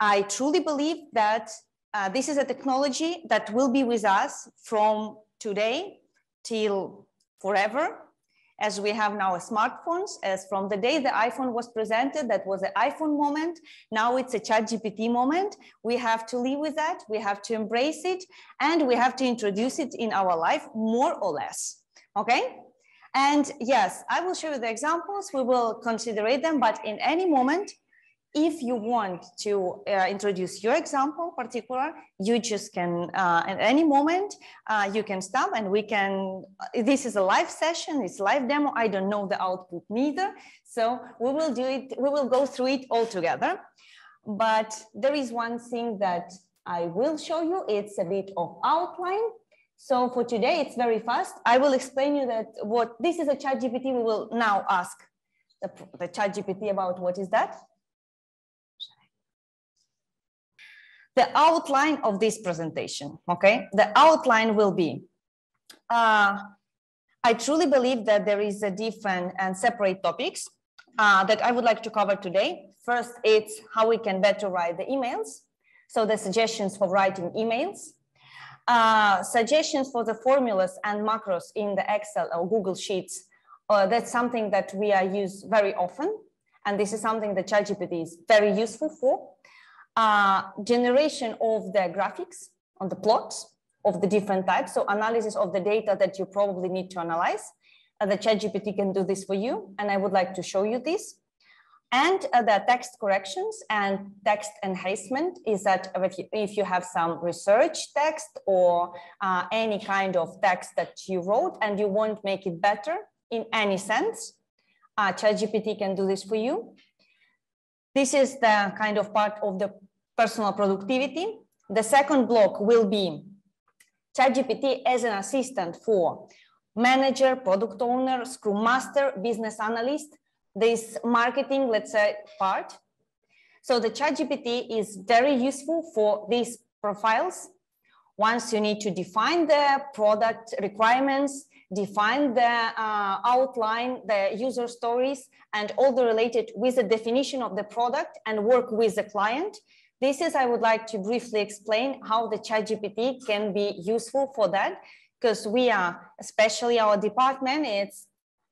I truly believe that uh, this is a technology that will be with us from today till forever as we have now smartphones, as from the day the iPhone was presented, that was the iPhone moment. Now it's a chat GPT moment. We have to live with that. We have to embrace it and we have to introduce it in our life more or less, okay? And yes, I will show you the examples. We will consider them, but in any moment, if you want to uh, introduce your example particular, you just can, uh, at any moment, uh, you can stop and we can, this is a live session, it's live demo. I don't know the output neither. So we will do it, we will go through it all together. But there is one thing that I will show you. It's a bit of outline. So for today, it's very fast. I will explain you that what this is a chat GPT. We will now ask the, the chat GPT about what is that. The outline of this presentation, okay? The outline will be, uh, I truly believe that there is a different and separate topics uh, that I would like to cover today. First, it's how we can better write the emails. So the suggestions for writing emails, uh, suggestions for the formulas and macros in the Excel or Google Sheets. Uh, that's something that we are used very often. And this is something that ChatGPT is very useful for uh, generation of the graphics on the plots of the different types. So analysis of the data that you probably need to analyze. Uh, the ChatGPT can do this for you. And I would like to show you this. And uh, the text corrections and text enhancement is that if you, if you have some research text or uh, any kind of text that you wrote and you want to make it better in any sense, uh, ChatGPT can do this for you. This is the kind of part of the personal productivity. The second block will be ChatGPT as an assistant for manager, product owner, scrum master, business analyst, this marketing, let's say, part. So the ChatGPT is very useful for these profiles. Once you need to define the product requirements, define the uh, outline, the user stories, and all the related with the definition of the product and work with the client, this is, I would like to briefly explain how the ChatGPT can be useful for that, because we are, especially our department, it's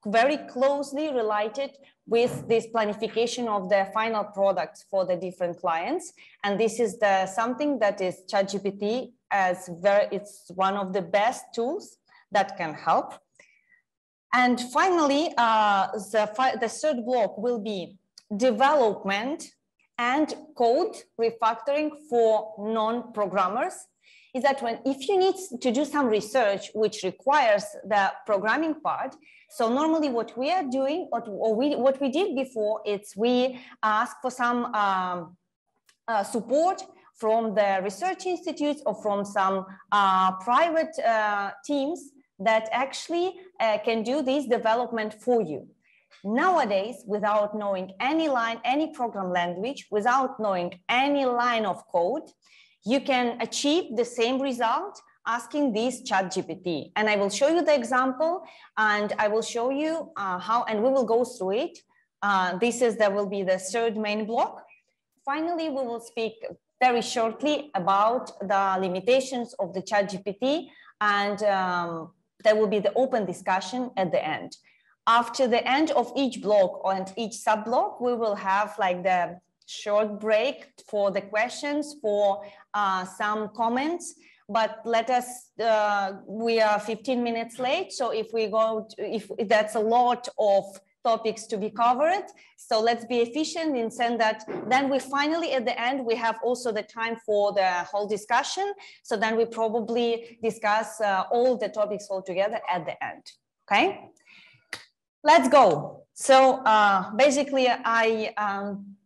very closely related with this planification of the final products for the different clients. And this is the something that is ChatGPT as very, it's one of the best tools that can help. And finally, uh, the, the third block will be development and code refactoring for non-programmers is that when if you need to do some research which requires the programming part so normally what we are doing what, we, what we did before is we ask for some um, uh, support from the research institutes or from some uh, private uh, teams that actually uh, can do this development for you Nowadays, without knowing any line, any program language, without knowing any line of code, you can achieve the same result asking this chat GPT. And I will show you the example and I will show you uh, how, and we will go through it. Uh, this is, there will be the third main block. Finally, we will speak very shortly about the limitations of the chat GPT and um, there will be the open discussion at the end after the end of each block and each sub block, we will have like the short break for the questions, for uh, some comments. But let us, uh, we are 15 minutes late. So if we go, to, if that's a lot of topics to be covered. So let's be efficient in saying that then we finally at the end, we have also the time for the whole discussion. So then we probably discuss uh, all the topics all together at the end, okay? Let's go. So uh, basically I, um,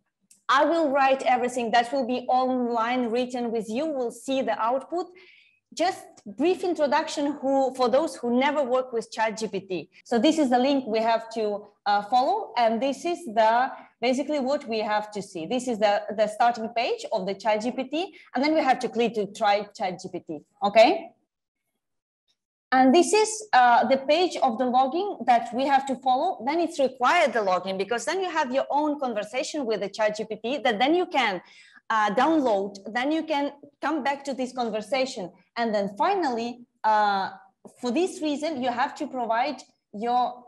I will write everything that will be online written with you. We'll see the output. Just brief introduction who for those who never work with ChatGPT. So this is the link we have to uh, follow, and this is the basically what we have to see. This is the, the starting page of the ChatGPT, and then we have to click to try ChatGPT. Okay. And this is uh, the page of the login that we have to follow. Then it's required the login because then you have your own conversation with the chat GPT that then you can uh, download, then you can come back to this conversation. And then finally, uh, for this reason, you have to provide your,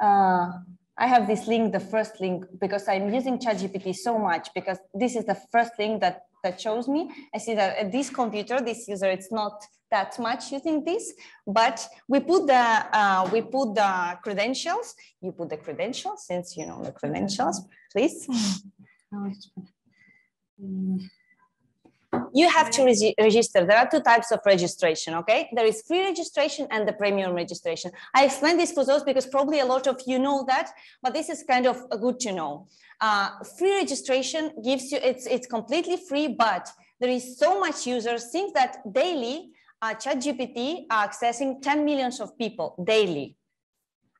uh, I have this link, the first link, because I'm using ChatGPT so much because this is the first link that, that shows me. I see that at this computer, this user, it's not that much using this, but we put the uh, we put the credentials. You put the credentials since you know the credentials, please. Hmm. You have to regi register. There are two types of registration, okay? There is free registration and the premium registration. I explained this for those because probably a lot of you know that, but this is kind of good to know. Uh, free registration gives you, it's, it's completely free, but there is so much users think that daily uh, ChatGPT are accessing 10 millions of people daily.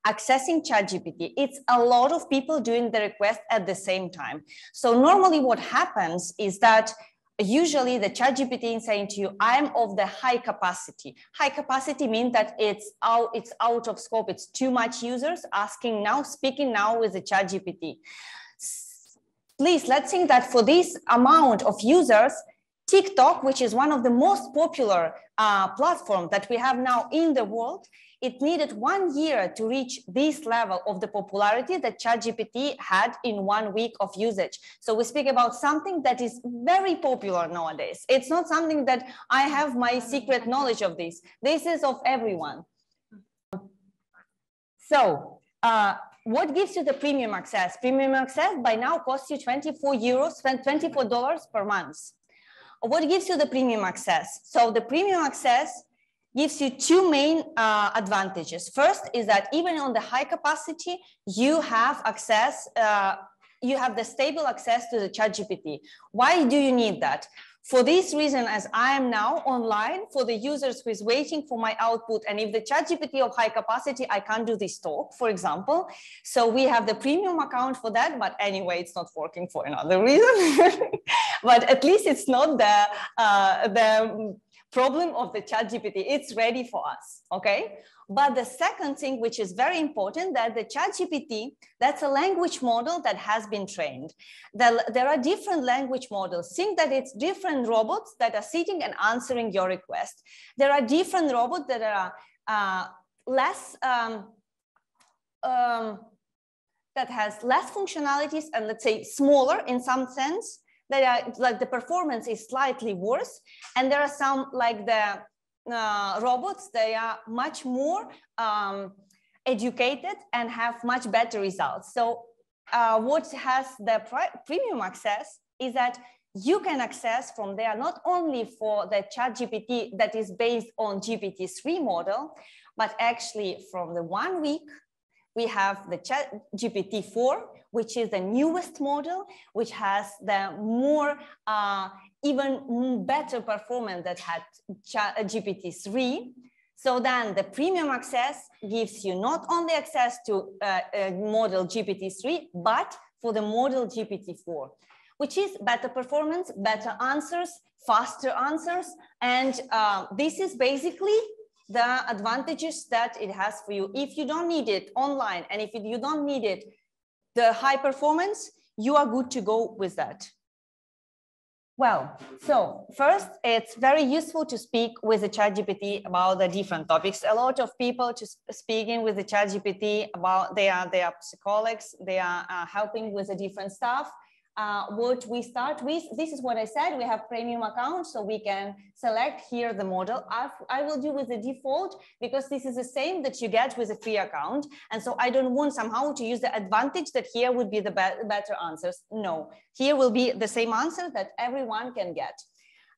Accessing ChatGPT, it's a lot of people doing the request at the same time. So normally what happens is that usually the ChatGPT is saying to you, I'm of the high capacity. High capacity means that it's out, it's out of scope. It's too much users asking now, speaking now with the ChatGPT. Please, let's think that for this amount of users, TikTok, which is one of the most popular uh, platforms that we have now in the world, it needed one year to reach this level of the popularity that ChatGPT had in one week of usage. So we speak about something that is very popular nowadays. It's not something that I have my secret knowledge of this. This is of everyone. So uh, what gives you the premium access? Premium access by now costs you 24 euros, $24 per month what gives you the premium access? So the premium access gives you two main uh, advantages. First is that even on the high capacity, you have access, uh, you have the stable access to the chat GPT. Why do you need that? For this reason, as I am now online for the users who is waiting for my output, and if the chat GPT of high capacity, I can't do this talk, for example. So we have the premium account for that, but anyway, it's not working for another reason. but at least it's not the, uh, the problem of the chat GPT. It's ready for us, okay? But the second thing, which is very important, that the ChatGPT, that's a language model that has been trained. The, there are different language models. Think that it's different robots that are sitting and answering your request. There are different robots that are uh, less, um, um, that has less functionalities and let's say smaller in some sense. That are like the performance is slightly worse. And there are some like the uh, robots, they are much more um, educated and have much better results. So uh, what has the premium access is that you can access from there not only for the chat GPT that is based on GPT-3 model, but actually from the one week, we have the chat GPT-4, which is the newest model, which has the more uh, even better performance that had GPT-3. So then the premium access gives you not only access to uh, uh, model GPT-3, but for the model GPT-4, which is better performance, better answers, faster answers. And uh, this is basically the advantages that it has for you. If you don't need it online, and if you don't need it, the high performance, you are good to go with that. Well, so first, it's very useful to speak with the ChatGPT about the different topics. A lot of people just speaking with the ChatGPT about they are they are psychologists, they are uh, helping with the different stuff uh, what we start with, this is what I said, we have premium account, so we can select here the model. I've, I will do with the default because this is the same that you get with a free account. And so I don't want somehow to use the advantage that here would be the be better answers. No, here will be the same answer that everyone can get.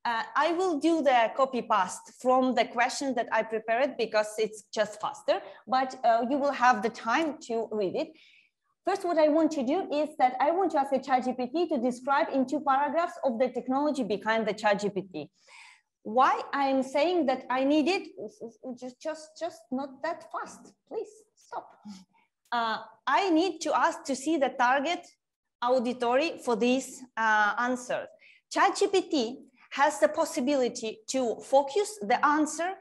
Uh, I will do the copy paste from the question that I prepared because it's just faster, but uh, you will have the time to read it. First, what I want to do is that I want to ask the ChatGPT to describe in two paragraphs of the technology behind the ChatGPT. Why I'm saying that I need it, just, just, just not that fast, please stop. Uh, I need to ask to see the target auditory for this uh, answer. ChatGPT has the possibility to focus the answer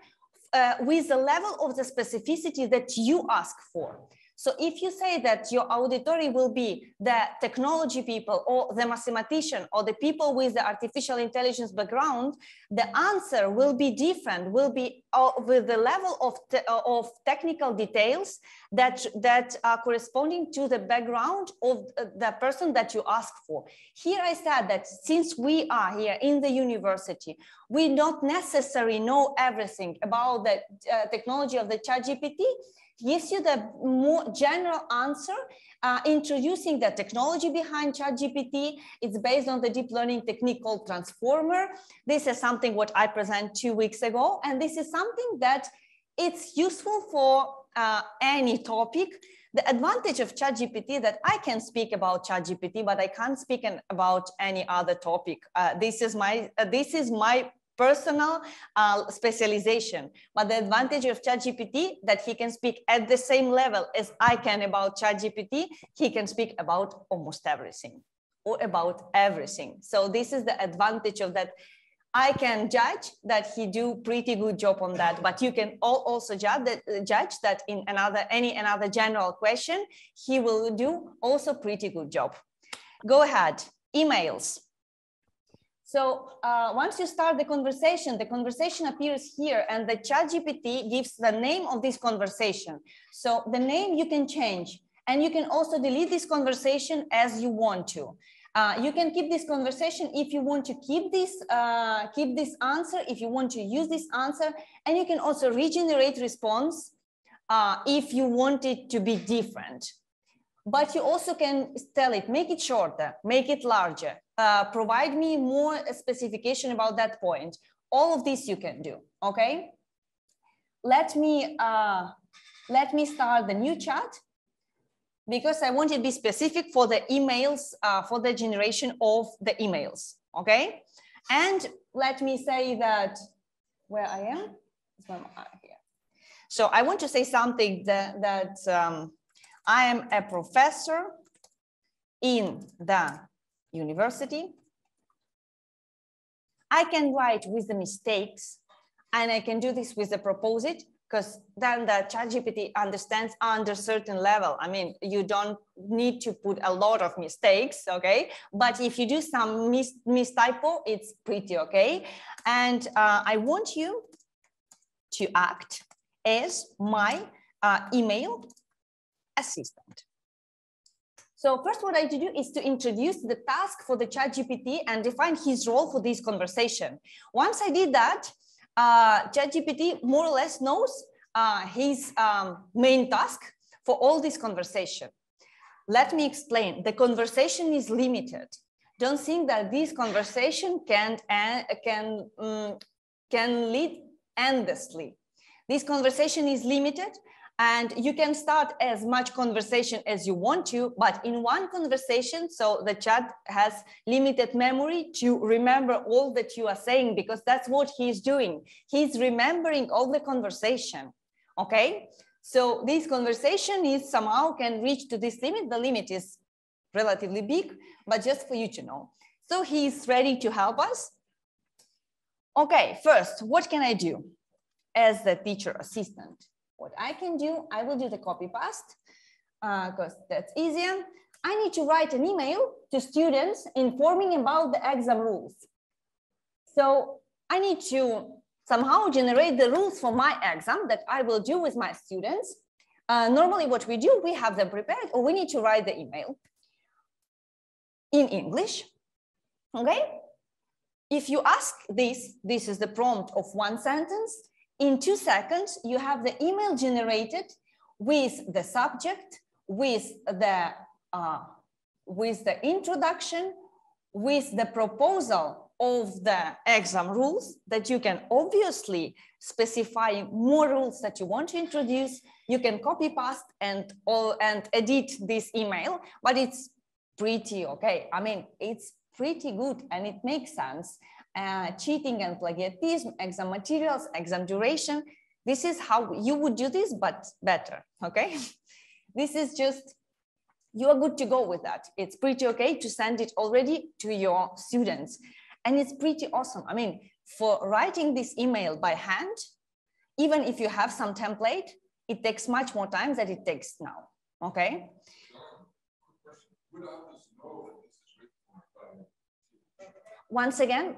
uh, with the level of the specificity that you ask for. So if you say that your auditory will be the technology people or the mathematician or the people with the artificial intelligence background, the answer will be different, will be uh, with the level of, te uh, of technical details that, that are corresponding to the background of the person that you ask for. Here I said that since we are here in the university, we don't necessarily know everything about the uh, technology of the chat GPT, gives you the more general answer, uh, introducing the technology behind ChatGPT. It's based on the deep learning technique called transformer. This is something what I present two weeks ago. And this is something that it's useful for uh, any topic. The advantage of ChatGPT that I can speak about ChatGPT, but I can't speak about any other topic. Uh, this is my uh, this is my personal uh, specialization. But the advantage of ChatGPT that he can speak at the same level as I can about ChatGPT, he can speak about almost everything or about everything. So this is the advantage of that. I can judge that he do pretty good job on that, but you can also judge that, judge that in another any another general question, he will do also pretty good job. Go ahead, emails. So uh, once you start the conversation, the conversation appears here and the chat GPT gives the name of this conversation. So the name you can change and you can also delete this conversation as you want to. Uh, you can keep this conversation if you want to keep this, uh, keep this answer, if you want to use this answer, and you can also regenerate response uh, if you want it to be different. But you also can tell it, make it shorter, make it larger, uh, provide me more specification about that point. All of this you can do, okay? Let me, uh, let me start the new chat because I want it to be specific for the emails, uh, for the generation of the emails, okay? And let me say that, where I am, here. So I want to say something that, that um, I am a professor in the university. I can write with the mistakes and I can do this with the proposed because then the ChatGPT understands under certain level. I mean, you don't need to put a lot of mistakes, okay? But if you do some mis, mistypo, it's pretty okay. And uh, I want you to act as my uh, email assistant. So first what I do is to introduce the task for the chat GPT and define his role for this conversation. Once I did that, uh, ChatGPT more or less knows uh, his um, main task for all this conversation. Let me explain. The conversation is limited. Don't think that this conversation can uh, can um, can lead endlessly. This conversation is limited and you can start as much conversation as you want to but in one conversation so the chat has limited memory to remember all that you are saying because that's what he's doing. He's remembering all the conversation okay? So this conversation is somehow can reach to this limit. The limit is relatively big but just for you to know. So he's ready to help us. Okay first what can i do as the teacher assistant what I can do, I will do the copy paste because uh, that's easier. I need to write an email to students informing about the exam rules. So I need to somehow generate the rules for my exam that I will do with my students. Uh, normally what we do, we have them prepared or we need to write the email in English, okay? If you ask this, this is the prompt of one sentence, in two seconds, you have the email generated with the subject, with the, uh, with the introduction, with the proposal of the exam rules that you can obviously specify more rules that you want to introduce. You can copy paste and, all, and edit this email, but it's pretty okay. I mean, it's pretty good and it makes sense uh, cheating and plagiarism, exam materials, exam duration. This is how you would do this, but better, okay? this is just, you are good to go with that. It's pretty okay to send it already to your students. And it's pretty awesome. I mean, for writing this email by hand, even if you have some template, it takes much more time than it takes now, okay? Once again,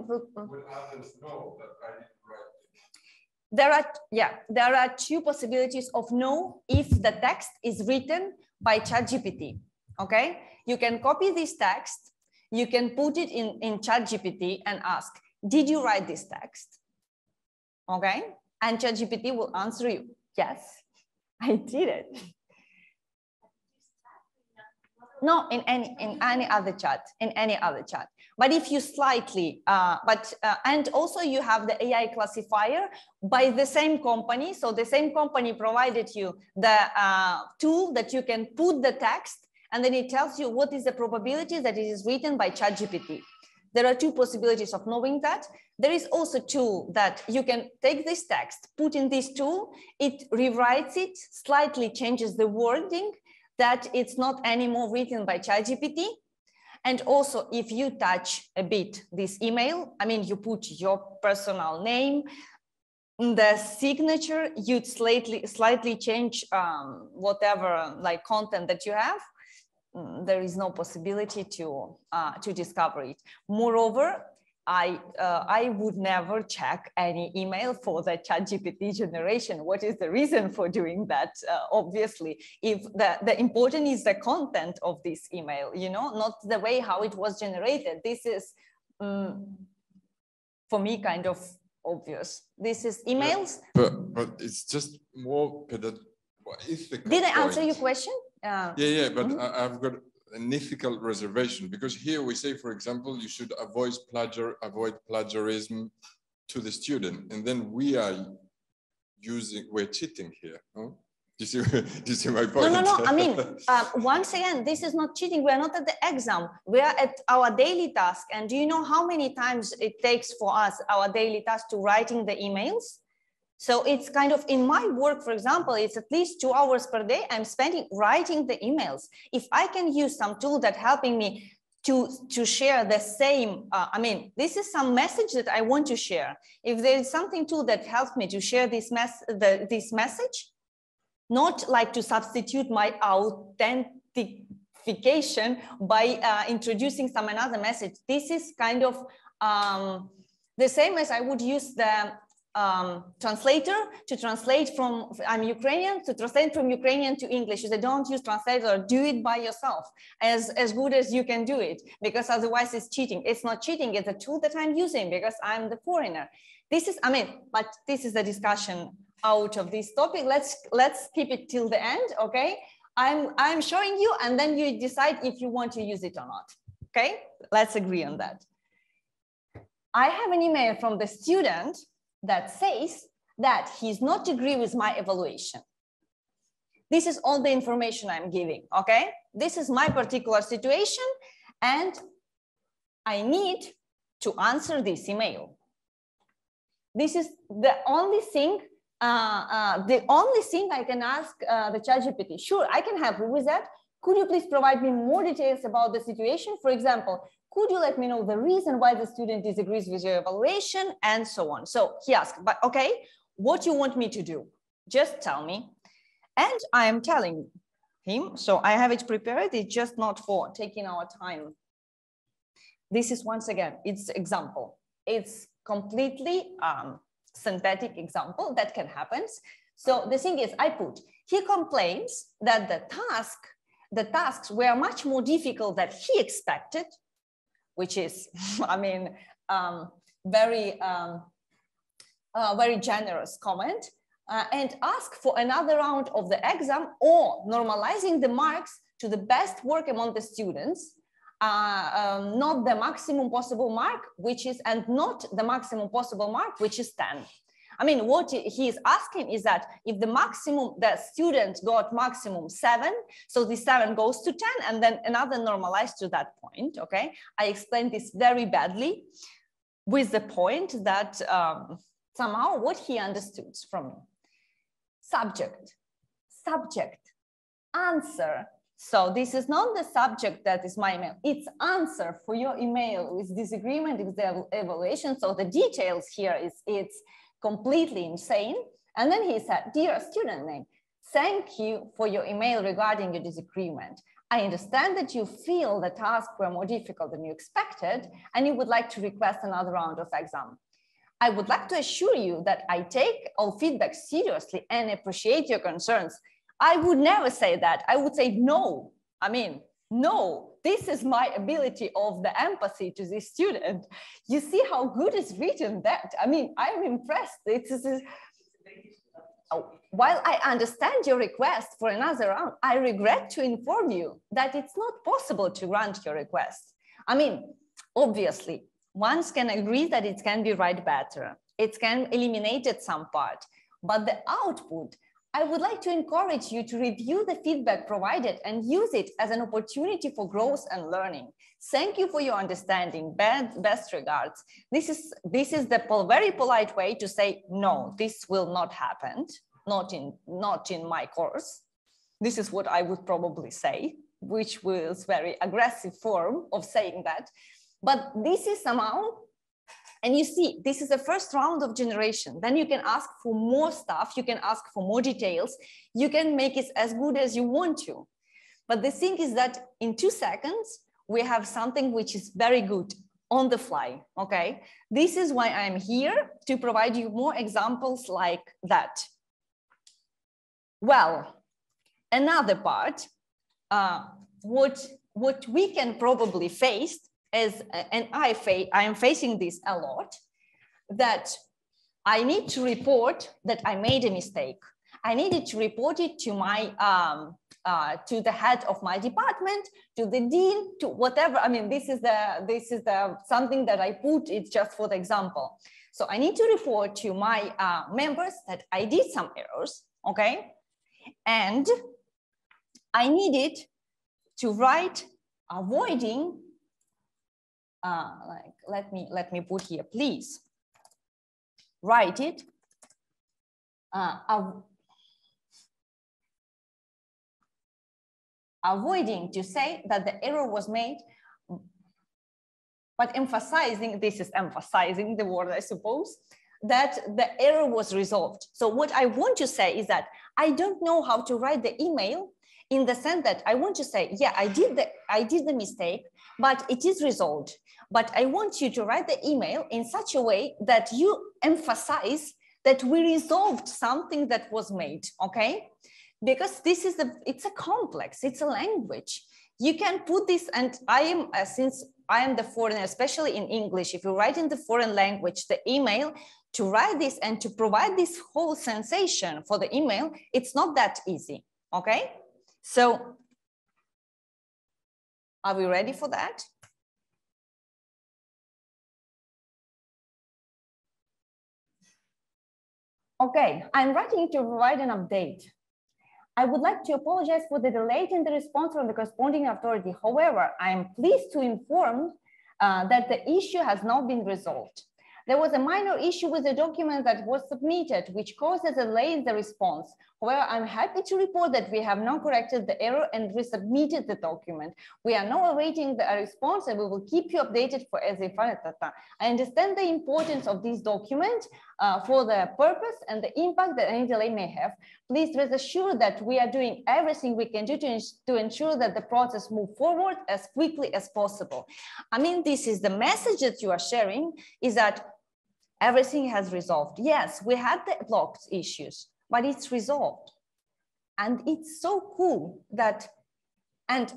there are yeah there are two possibilities of know if the text is written by ChatGPT. Okay, you can copy this text, you can put it in in ChatGPT and ask, "Did you write this text?" Okay, and ChatGPT will answer you, "Yes, I did it." No, in any in any other chat, in any other chat. But if you slightly, uh, but uh, and also you have the AI classifier by the same company. So the same company provided you the uh, tool that you can put the text, and then it tells you what is the probability that it is written by ChatGPT. There are two possibilities of knowing that. There is also tool that you can take this text, put in this tool, it rewrites it, slightly changes the wording, that it's not anymore written by ChatGPT. And also, if you touch a bit this email, I mean, you put your personal name, the signature, you'd slightly, slightly change um, whatever like content that you have. Mm, there is no possibility to, uh, to discover it. Moreover, I, uh, I would never check any email for the chat GPT generation. What is the reason for doing that? Uh, obviously, if the, the important is the content of this email, you know, not the way how it was generated. This is, um, for me, kind of obvious. This is emails. Yeah, but, but it's just more, what is the Did I answer your question? Uh, yeah, yeah, but mm -hmm. I, I've got an ethical reservation because here we say, for example, you should avoid plagiar avoid plagiarism to the student, and then we are using we're cheating here. No? Do you, see, do you see my point? No, no, no. I mean, uh, once again, this is not cheating. We are not at the exam. We are at our daily task. And do you know how many times it takes for us, our daily task, to writing the emails? So it's kind of in my work, for example, it's at least two hours per day I'm spending writing the emails. If I can use some tool that helping me to, to share the same, uh, I mean, this is some message that I want to share. If there is something tool that helps me to share this, mess, the, this message, not like to substitute my authentication by uh, introducing some another message. This is kind of um, the same as I would use the um, translator to translate from, I'm Ukrainian, to translate from Ukrainian to English. They don't use translator, do it by yourself as, as good as you can do it, because otherwise it's cheating. It's not cheating, it's a tool that I'm using because I'm the foreigner. This is, I mean, but this is the discussion out of this topic. Let's, let's keep it till the end, okay? I'm, I'm showing you and then you decide if you want to use it or not, okay? Let's agree on that. I have an email from the student that says that he's not agree with my evaluation. This is all the information I'm giving, okay? This is my particular situation and I need to answer this email. This is the only thing, uh, uh, the only thing I can ask uh, the ChatGPT. Sure, I can help you with that. Could you please provide me more details about the situation? For example, could you let me know the reason why the student disagrees with your evaluation and so on. So he asked, but okay, what you want me to do? Just tell me. And I am telling him, so I have it prepared, it's just not for taking our time. This is once again, it's example. It's completely um, synthetic example that can happen. So the thing is, I put, he complains that the task, the tasks were much more difficult than he expected which is, I mean, um, very, um, uh, very generous comment, uh, and ask for another round of the exam or normalizing the marks to the best work among the students, uh, um, not the maximum possible mark, which is, and not the maximum possible mark, which is 10. I mean, what he is asking is that if the maximum, the student got maximum seven, so the seven goes to 10 and then another normalized to that point, okay? I explained this very badly with the point that um, somehow what he understood from me. Subject, subject, answer. So this is not the subject that is my email, it's answer for your email with disagreement with the evaluation. So the details here is it's completely insane. And then he said, dear student name, Thank you for your email regarding your disagreement. I understand that you feel the tasks were more difficult than you expected and you would like to request another round of exam. I would like to assure you that I take all feedback seriously and appreciate your concerns. I would never say that. I would say no. I mean, no, this is my ability of the empathy to this student. You see how good is written that. I mean, I'm impressed. It's, it's, oh, while I understand your request for another round, I regret to inform you that it's not possible to grant your request. I mean, obviously, one can agree that it can be write better. It can eliminate some part, but the output I would like to encourage you to review the feedback provided and use it as an opportunity for growth and learning. Thank you for your understanding. Best regards. This is, this is the very polite way to say, no, this will not happen. Not in, not in my course. This is what I would probably say, which was very aggressive form of saying that. But this is somehow and you see, this is the first round of generation. Then you can ask for more stuff. You can ask for more details. You can make it as good as you want to. But the thing is that in two seconds, we have something which is very good on the fly, okay? This is why I'm here to provide you more examples like that. Well, another part, uh, what, what we can probably face as and I, fa I am facing this a lot, that I need to report that I made a mistake. I needed to report it to my um, uh, to the head of my department, to the dean, to whatever. I mean, this is the this is the something that I put. It's just for the example. So I need to report to my uh, members that I did some errors. Okay, and I needed to write avoiding uh, like let me let me put here, please write it. Uh, avoiding to say that the error was made, but emphasizing, this is emphasizing the word, I suppose, that the error was resolved. So what I want to say is that I don't know how to write the email in the sense that I want to say, yeah, I did the, I did the mistake, but it is resolved. But I want you to write the email in such a way that you emphasize that we resolved something that was made, okay? Because this is a, it's a complex, it's a language. You can put this, and I am, uh, since I am the foreigner, especially in English, if you write in the foreign language, the email, to write this and to provide this whole sensation for the email, it's not that easy, okay? So are we ready for that? Okay, I'm writing to provide an update. I would like to apologize for the delay in the response from the corresponding authority. However, I am pleased to inform uh, that the issue has not been resolved. There was a minor issue with the document that was submitted, which causes a delay in the response. However, I'm happy to report that we have now corrected the error and resubmitted the document. We are now awaiting the response and we will keep you updated for as I understand the importance of this document uh, for the purpose and the impact that any delay may have. Please rest assured that we are doing everything we can do to, to ensure that the process move forward as quickly as possible. I mean, this is the message that you are sharing is that everything has resolved. Yes, we had the blocked issues, but it's resolved. And it's so cool that, and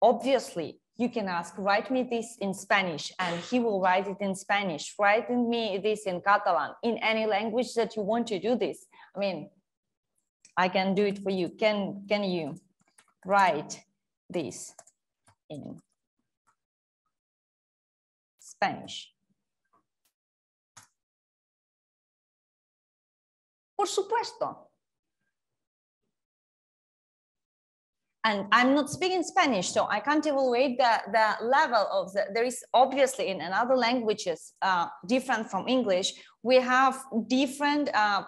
obviously you can ask, write me this in Spanish, and he will write it in Spanish. Write me this in Catalan, in any language that you want to do this. I mean, I can do it for you. Can, can you write this in Spanish? Por supuesto. And I'm not speaking Spanish, so I can't evaluate the, the level of the, there is obviously in other languages uh, different from English, we have different, uh,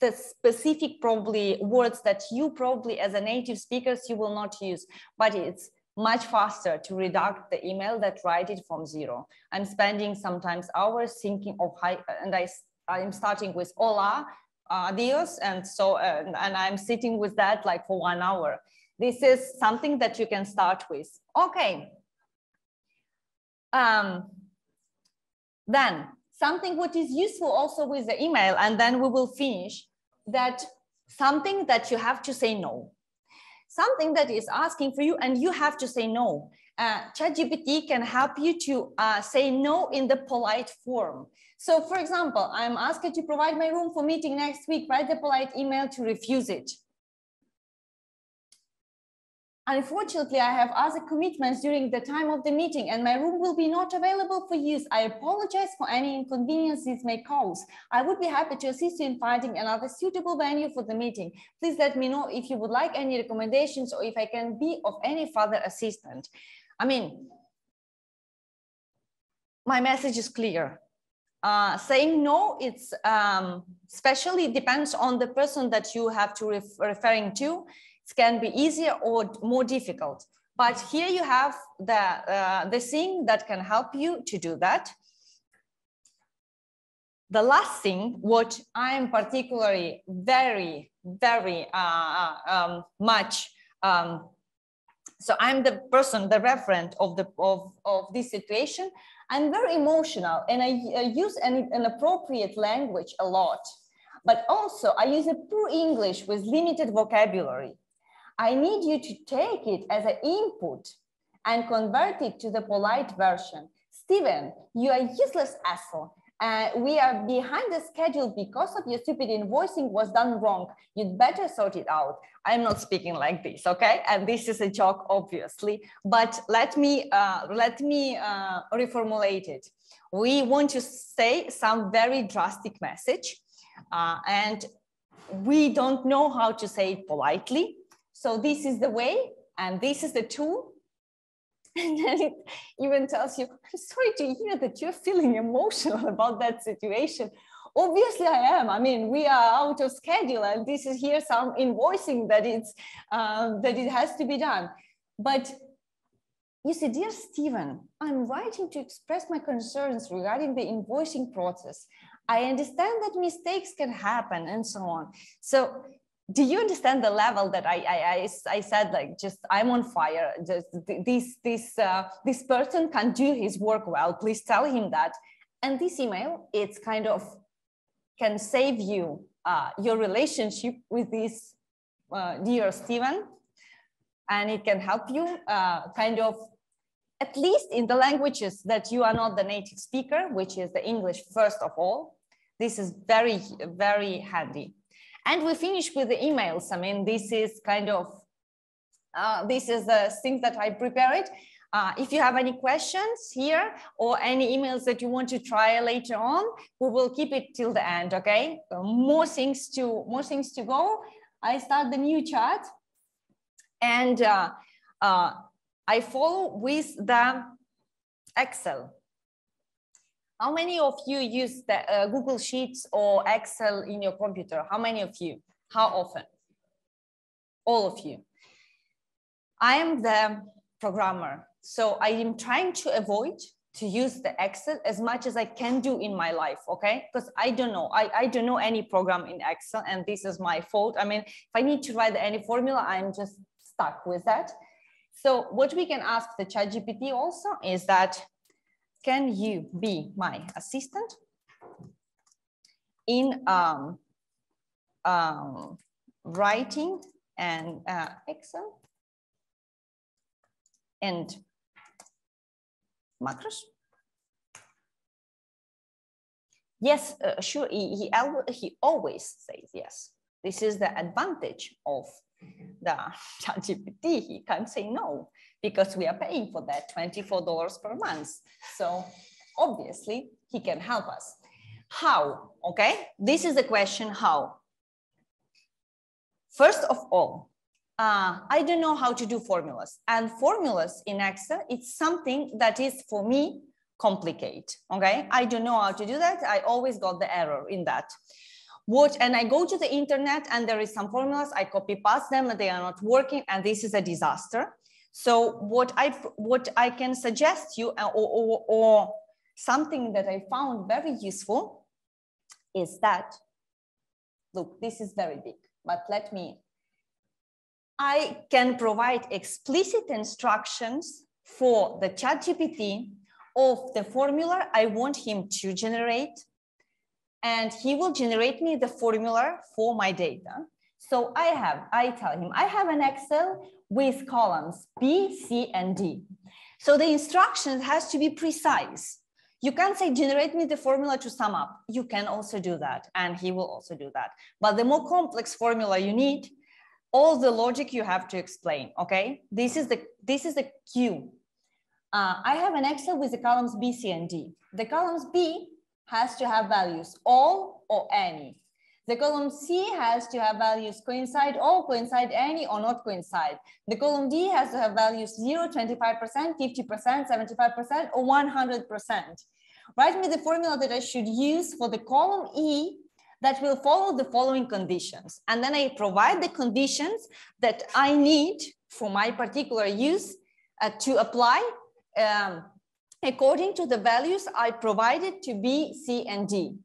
the specific probably words that you probably as a native speakers, you will not use, but it's much faster to redact the email that write it from zero. I'm spending sometimes hours thinking of high, and I, I'm starting with hola, adios. And so, uh, and I'm sitting with that like for one hour. This is something that you can start with. Okay. Um, then something what is useful also with the email, and then we will finish that something that you have to say no. Something that is asking for you and you have to say no. Uh, ChatGPT can help you to uh, say no in the polite form. So for example, I'm asked to provide my room for meeting next week, write the polite email to refuse it. Unfortunately, I have other commitments during the time of the meeting and my room will be not available for use. I apologize for any inconvenience this may cause. I would be happy to assist you in finding another suitable venue for the meeting. Please let me know if you would like any recommendations or if I can be of any further assistance. I mean, my message is clear. Uh, saying no, it's um, especially depends on the person that you have to ref referring to It can be easier or more difficult. But here you have the, uh, the thing that can help you to do that. The last thing, what I am particularly very, very uh, um, much, um, so I'm the person, the referent of, the, of, of this situation. I'm very emotional and I, I use an, an appropriate language a lot but also I use a poor English with limited vocabulary. I need you to take it as an input and convert it to the polite version. Steven, you are useless asshole. Uh, we are behind the schedule because of your stupid invoicing was done wrong. You'd better sort it out. I'm not speaking like this, okay? And this is a joke, obviously. But let me uh, let me uh, reformulate it. We want to say some very drastic message, uh, and we don't know how to say it politely. So this is the way, and this is the tool. And then it even tells you, I'm sorry to hear that you're feeling emotional about that situation. Obviously, I am. I mean, we are out of schedule, and this is here some invoicing that it's um, that it has to be done. But you see, dear Stephen, I'm writing to express my concerns regarding the invoicing process. I understand that mistakes can happen and so on. So do you understand the level that I, I, I, I said like just I'm on fire. Just this this uh, this person can do his work well. Please tell him that. And this email it's kind of can save you uh, your relationship with this uh, dear Stephen and it can help you uh, kind of at least in the languages that you are not the native speaker which is the English first of all. This is very very handy and we finish with the emails. I mean, this is kind of, uh, this is the thing that I prepared. Uh, if you have any questions here or any emails that you want to try later on, we will keep it till the end, okay? So more things to more things to go. I start the new chat and uh, uh I follow with the Excel. How many of you use the, uh, Google Sheets or Excel in your computer? How many of you? How often? All of you. I am the programmer, so I am trying to avoid to use the Excel as much as I can do in my life, okay? Because I don't know, I, I don't know any program in Excel and this is my fault. I mean, if I need to write any formula, I'm just stuck with that. So what we can ask the ChatGPT also is that can you be my assistant in um, um, writing and uh, Excel and macros? Yes, uh, sure, he, he, he always says yes. This is the advantage of the ChatGPT. He can't say no because we are paying for that $24 per month. So obviously he can help us. How, okay? This is the question, how? First of all, uh, I don't know how to do formulas and formulas in Excel, it's something that is for me complicated, okay? I don't know how to do that. I always got the error in that. What, and I go to the internet and there is some formulas, I copy past them, and they are not working and this is a disaster. So what I what I can suggest you uh, or, or, or something that I found very useful is that look, this is very big, but let me, I can provide explicit instructions for the ChatGPT of the formula I want him to generate. And he will generate me the formula for my data. So I have, I tell him, I have an Excel with columns B, C, and D. So the instruction has to be precise. You can't say, generate me the formula to sum up. You can also do that, and he will also do that. But the more complex formula you need, all the logic you have to explain, okay? This is the, this is the cue. Uh, I have an Excel with the columns B, C, and D. The columns B has to have values all or any. The column C has to have values coincide or coincide any, or not coincide. The column D has to have values 0, 25%, 50%, 75%, or 100%. Write me the formula that I should use for the column E that will follow the following conditions. And then I provide the conditions that I need for my particular use uh, to apply um, according to the values I provided to B, C, and D.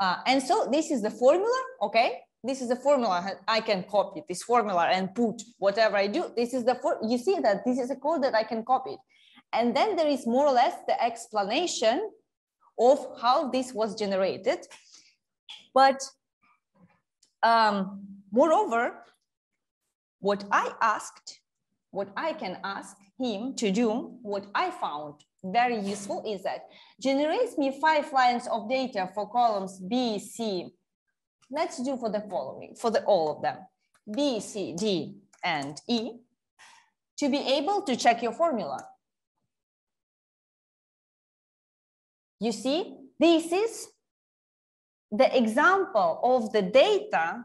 Uh, and so this is the formula, okay? This is the formula I can copy this formula and put whatever I do. This is the, for you see that this is a code that I can copy. And then there is more or less the explanation of how this was generated. But um, moreover, what I asked, what I can ask him to do, what I found very useful is that generates me five lines of data for columns B, C. Let's do for the following, for the all of them, B, C, D, and E, to be able to check your formula. You see, this is the example of the data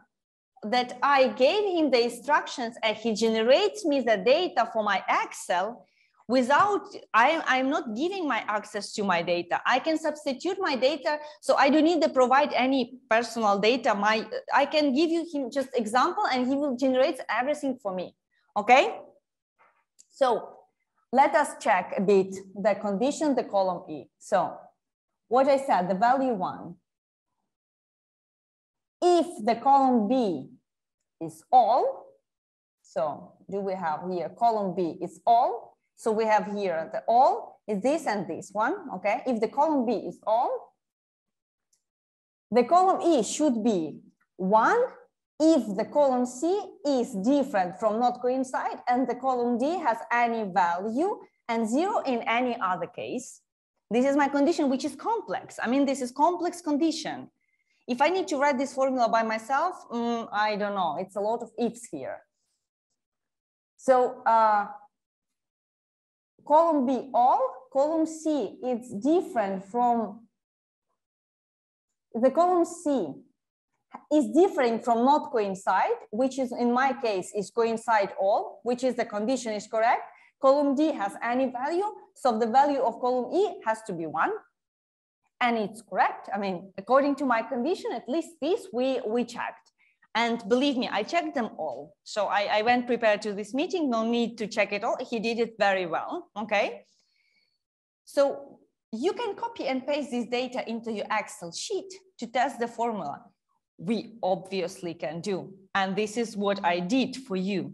that I gave him the instructions and he generates me the data for my Excel without I, i'm not giving my access to my data. I can substitute my data so i don't need to provide any personal data. My i can give you him just example and he will generate everything for me okay? So let us check a bit the condition the column e. So what i said the value one if the column b is all so do we have here column b is all so we have here the all is this and this one, okay? If the column B is all, the column E should be one if the column C is different from not coincide and the column D has any value and zero in any other case. This is my condition, which is complex. I mean, this is complex condition. If I need to write this formula by myself, mm, I don't know. It's a lot of ifs here. So uh, column B all, column C, it's different from the column C is different from not coincide, which is in my case is coincide all, which is the condition is correct. Column D has any value. So the value of column E has to be one and it's correct. I mean, according to my condition, at least this we, we checked. And believe me, I checked them all. So I, I went prepared to this meeting, no need to check it all. He did it very well, okay? So you can copy and paste this data into your Excel sheet to test the formula. We obviously can do. And this is what I did for you.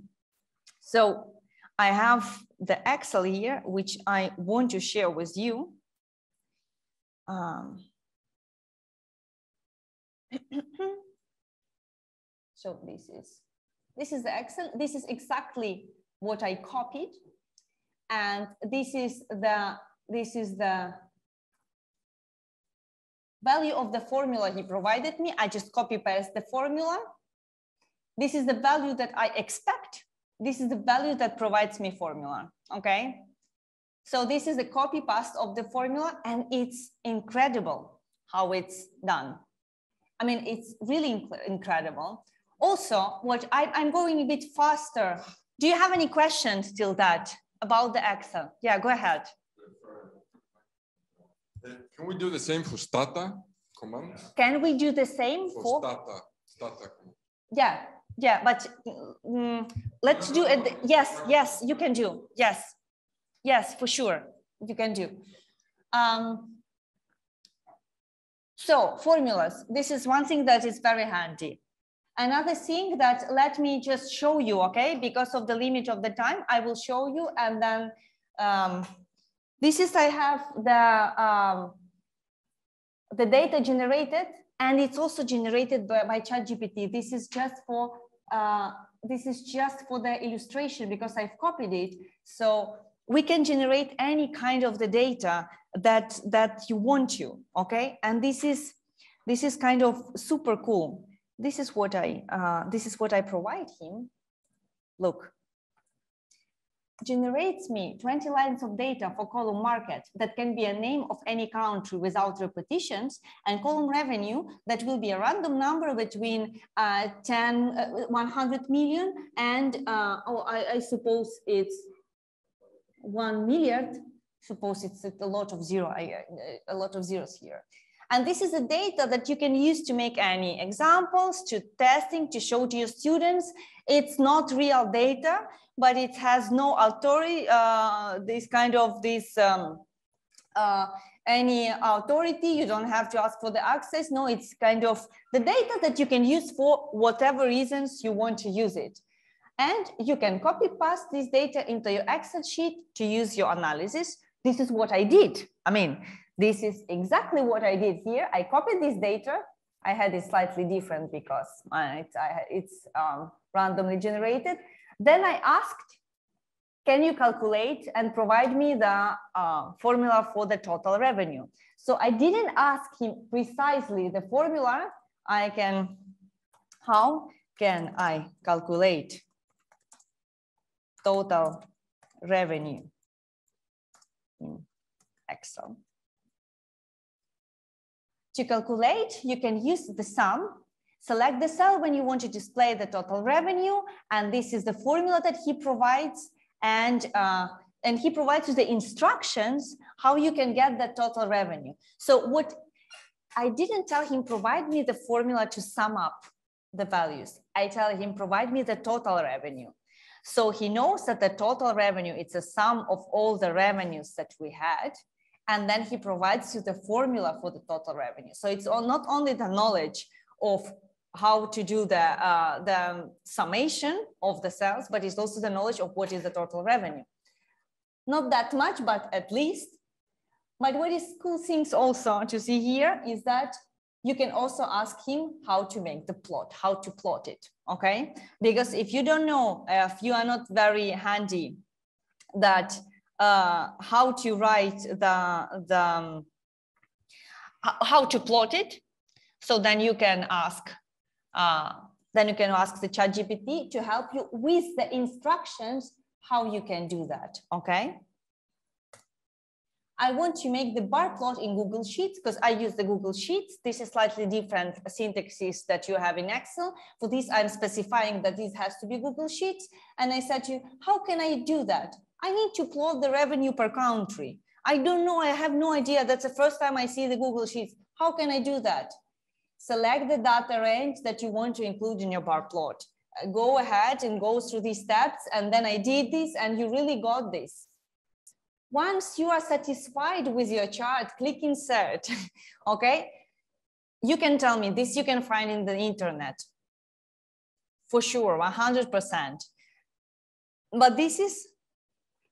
So I have the Excel here, which I want to share with you. Um, So this is, this is the Excel. This is exactly what I copied. And this is the, this is the value of the formula he provided me. I just copy paste the formula. This is the value that I expect. This is the value that provides me formula, okay? So this is the copy paste of the formula and it's incredible how it's done. I mean, it's really inc incredible. Also, what I, I'm going a bit faster. Do you have any questions till that about the Excel? Yeah, go ahead. Can we do the same for stata command? Can we do the same for, for stata? Stata. Yeah, yeah, but um, let's do it. Yes, yes, you can do. Yes, yes, for sure, you can do. Um, so formulas. This is one thing that is very handy. Another thing that let me just show you, okay? Because of the limit of the time, I will show you and then um, this is, I have the, um, the data generated and it's also generated by, by ChatGPT. This is just for, uh, this is just for the illustration because I've copied it. So we can generate any kind of the data that, that you want to, okay? And this is, this is kind of super cool this is what I, uh, this is what I provide him. Look, generates me 20 lines of data for column market that can be a name of any country without repetitions and column revenue that will be a random number between uh, 10, uh, 100 million and uh, oh, I, I, suppose it's 1 milliard. Suppose it's a lot of zero, a lot of zeros here. And this is the data that you can use to make any examples, to testing, to show to your students. It's not real data, but it has no authority, uh, this kind of this, um, uh, any authority. You don't have to ask for the access. No, it's kind of the data that you can use for whatever reasons you want to use it. And you can copy paste this data into your Excel sheet to use your analysis. This is what I did. I mean, this is exactly what I did here. I copied this data. I had it slightly different because it's, it's um, randomly generated. Then I asked, can you calculate and provide me the uh, formula for the total revenue? So I didn't ask him precisely the formula. I can, how can I calculate total revenue in Excel? To calculate, you can use the sum, select the cell when you want to display the total revenue, and this is the formula that he provides, and, uh, and he provides you the instructions how you can get the total revenue. So what I didn't tell him provide me the formula to sum up the values. I tell him provide me the total revenue. So he knows that the total revenue, it's a sum of all the revenues that we had and then he provides you the formula for the total revenue. So it's not only the knowledge of how to do the, uh, the summation of the cells, but it's also the knowledge of what is the total revenue. Not that much, but at least. But what is cool things also to see here is that you can also ask him how to make the plot, how to plot it, okay? Because if you don't know, if you are not very handy that uh, how to write the, the um, how to plot it. So then you can ask, uh, then you can ask the chat GPT to help you with the instructions how you can do that, okay? I want to make the bar plot in Google Sheets because I use the Google Sheets. This is slightly different syntaxes that you have in Excel. For this, I'm specifying that this has to be Google Sheets. And I said to you, how can I do that? I need to plot the revenue per country. I don't know, I have no idea. That's the first time I see the Google Sheets. How can I do that? Select the data range that you want to include in your bar plot. Uh, go ahead and go through these steps. And then I did this and you really got this. Once you are satisfied with your chart, click insert, okay? You can tell me this you can find in the internet for sure, 100%. But this is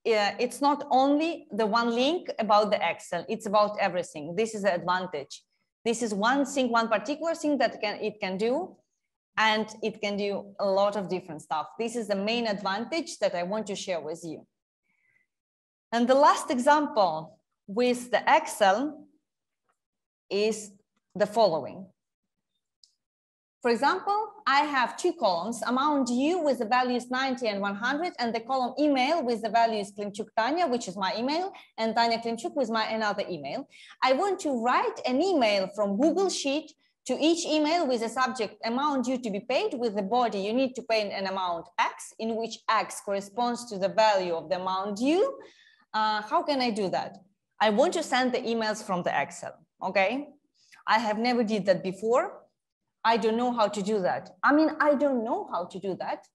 it's not only the one link about the Excel, it's about everything. This is the advantage. This is one thing, one particular thing that can it can do, and it can do a lot of different stuff. This is the main advantage that I want to share with you. And the last example with the Excel is the following. For example, I have two columns, amount due with the values 90 and 100, and the column email with the values Klimchuk Tanya, which is my email, and Tanya Klimchuk with my another email. I want to write an email from Google Sheet to each email with the subject amount due to be paid with the body you need to pay an amount X in which X corresponds to the value of the amount due. Uh, how can I do that? I want to send the emails from the Excel, okay? I have never did that before. I don't know how to do that. I mean, I don't know how to do that.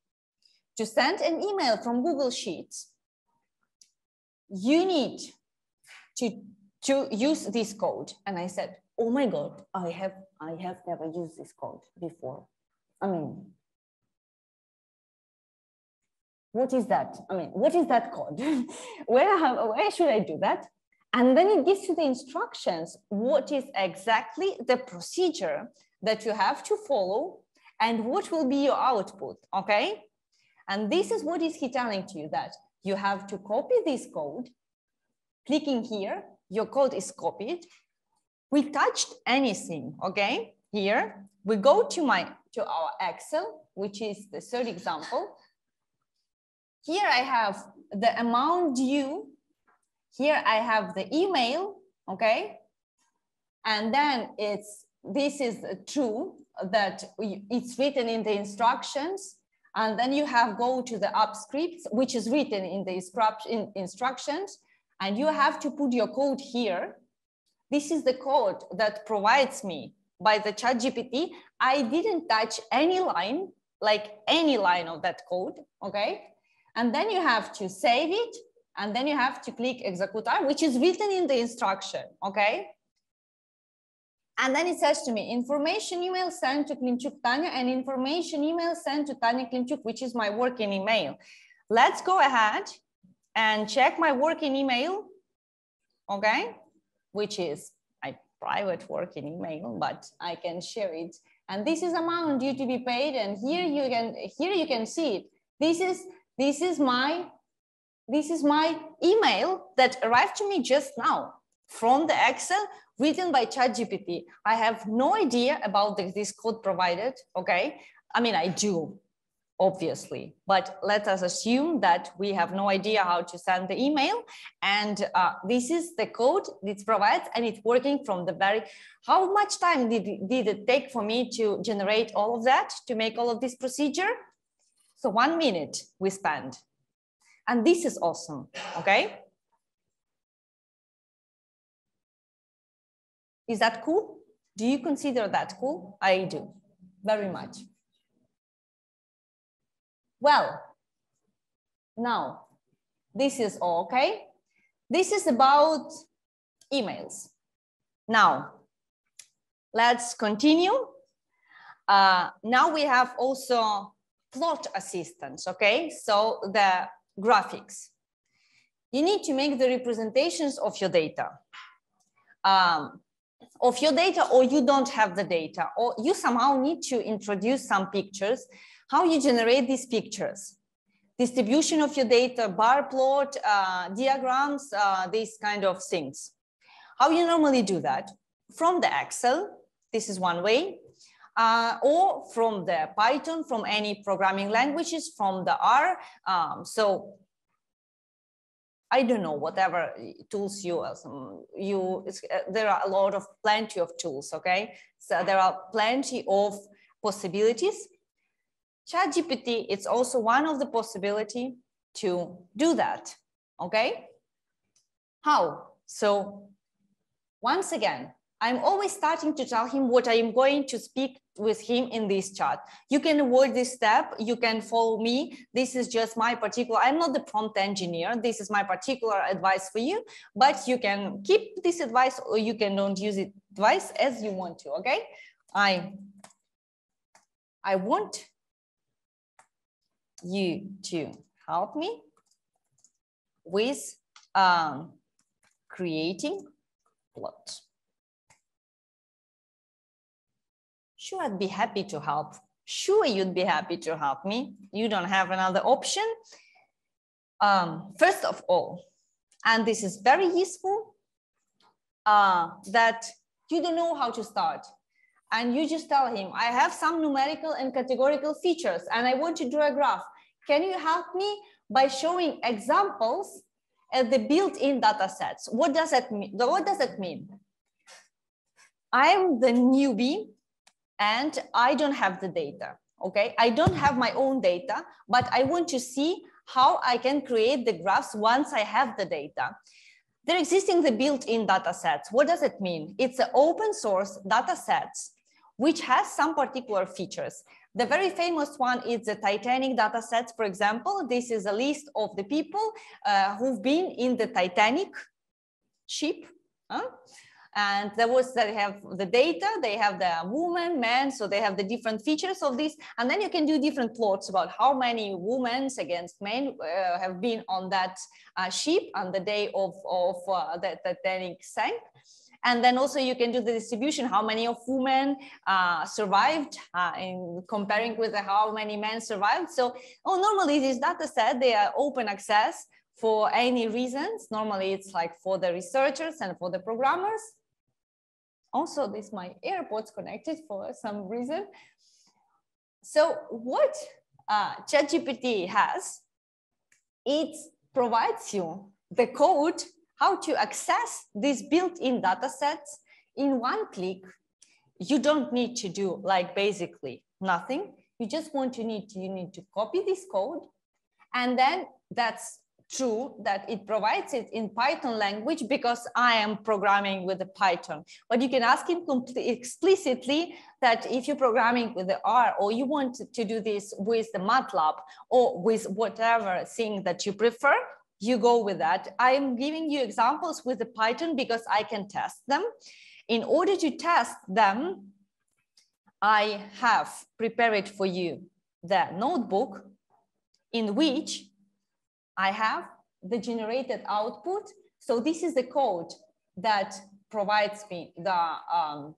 To send an email from Google Sheets, you need to, to use this code. And I said, oh my God, I have, I have never used this code before. I mean, what is that? I mean, what is that code? where, have, where should I do that? And then it gives you the instructions, what is exactly the procedure that you have to follow and what will be your output, okay? And this is what is he telling to you that you have to copy this code, clicking here, your code is copied. We touched anything, okay? Here, we go to my to our Excel, which is the third example. Here I have the amount due. Here I have the email, okay? And then it's, this is true that it's written in the instructions. And then you have go to the app scripts, which is written in the in instructions. And you have to put your code here. This is the code that provides me by the chat GPT. I didn't touch any line, like any line of that code, okay? And then you have to save it, and then you have to click execute which is written in the instruction, okay? And then it says to me, information email sent to Klimchuk Tanya and information email sent to Tanya Klimchuk, which is my working email. Let's go ahead and check my working email, okay? Which is my private working email, but I can share it. And this is amount due to be paid. And here you can, here you can see it. This is, this is my, this is my email that arrived to me just now from the Excel written by ChatGPT. I have no idea about the, this code provided, okay? I mean, I do, obviously, but let us assume that we have no idea how to send the email. And uh, this is the code it provides and it's working from the very, how much time did, did it take for me to generate all of that, to make all of this procedure? So one minute we spent. And this is awesome, okay? Is that cool? Do you consider that cool? I do, very much. Well, now, this is all okay. This is about emails. Now, let's continue. Uh, now we have also plot assistance, okay? So the graphics. You need to make the representations of your data. Um, of your data or you don't have the data or you somehow need to introduce some pictures, how you generate these pictures, distribution of your data, bar plot, uh, diagrams, uh, these kind of things. How you normally do that? From the Excel, this is one way, uh, or from the Python, from any programming languages, from the R. Um, so I don't know, whatever tools you you uh, there are a lot of plenty of tools. Okay, so there are plenty of possibilities. ChatGPT it's also one of the possibility to do that. Okay, how? So once again, I'm always starting to tell him what I am going to speak with him in this chat. You can avoid this step. You can follow me. This is just my particular, I'm not the prompt engineer. This is my particular advice for you, but you can keep this advice or you can don't use it advice as you want to, okay? I, I want you to help me with um, creating plot. Sure, I'd be happy to help. Sure, you'd be happy to help me. You don't have another option. Um, first of all, and this is very useful, uh, that you don't know how to start. And you just tell him, I have some numerical and categorical features and I want to draw a graph. Can you help me by showing examples at the built-in data sets? What does that mean? What does that mean? I'm the newbie and I don't have the data. Okay, I don't have my own data, but I want to see how I can create the graphs once I have the data. They're existing the built-in data sets. What does it mean? It's an open source data sets, which has some particular features. The very famous one is the Titanic data sets, for example. This is a list of the people uh, who've been in the Titanic ship. Huh? And there was they have the data they have the woman men so they have the different features of this. And then you can do different plots about how many women against men uh, have been on that uh, ship on the day of of uh, the titanic sank. And then also you can do the distribution how many of women uh, survived uh, in comparing with how many men survived. So oh normally this data set they are open access for any reasons. Normally it's like for the researchers and for the programmers also this my AirPods connected for some reason. So what uh, ChatGPT has, it provides you the code how to access these built-in data sets in one click. You don't need to do like basically nothing. You just want to need to, you need to copy this code and then that's true that it provides it in Python language because I am programming with the Python. But you can ask him explicitly that if you're programming with the R or you want to do this with the MATLAB or with whatever thing that you prefer, you go with that. I'm giving you examples with the Python because I can test them. In order to test them, I have prepared for you the notebook in which I have the generated output. So this is the code that provides me the um,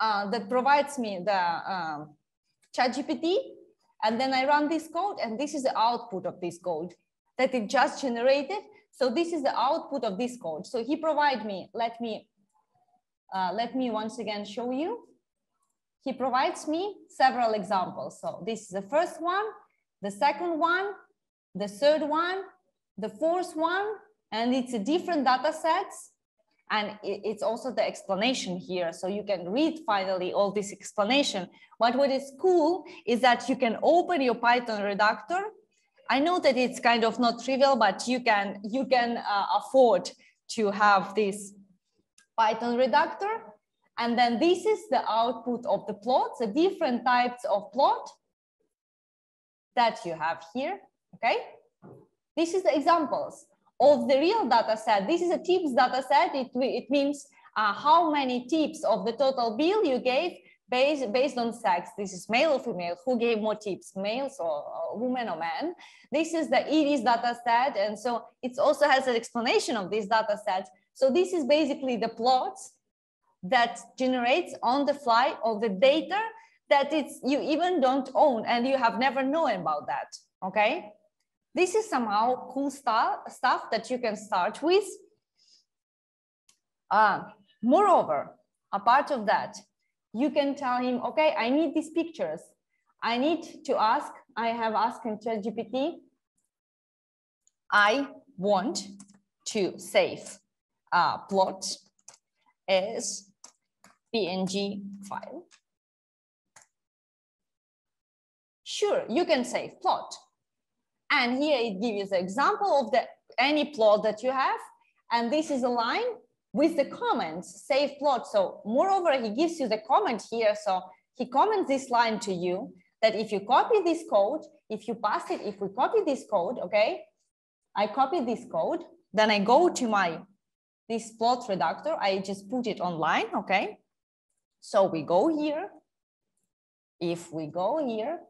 uh, that provides me the um, ChatGPT, and then I run this code, and this is the output of this code that it just generated. So this is the output of this code. So he provide me. Let me uh, let me once again show you. He provides me several examples. So this is the first one, the second one, the third one, the fourth one, and it's a different data sets. And it's also the explanation here. So you can read finally all this explanation. But what is cool is that you can open your Python reductor. I know that it's kind of not trivial, but you can, you can uh, afford to have this Python reductor. And then this is the output of the plots, the different types of plot that you have here okay? This is the examples of the real data set. This is a tips data set. It, it means uh, how many tips of the total bill you gave based, based on sex. This is male or female, who gave more tips, males or, or women or men. This is the iris data set. And so it also has an explanation of this data set. So this is basically the plots that generates on the fly of the data that it's you even don't own and you have never known about that, okay? This is somehow cool stuff, stuff that you can start with. Uh, moreover, apart of that, you can tell him, okay, I need these pictures. I need to ask, I have asked in ChatGPT, I want to save a plot as PNG file. Sure, you can save plot. And here it gives you the example of the any plot that you have. And this is a line with the comments, save plot. So moreover, he gives you the comment here. So he comments this line to you that if you copy this code, if you pass it, if we copy this code, okay, I copy this code, then I go to my, this plot reductor, I just put it online, okay? So we go here. If we go here,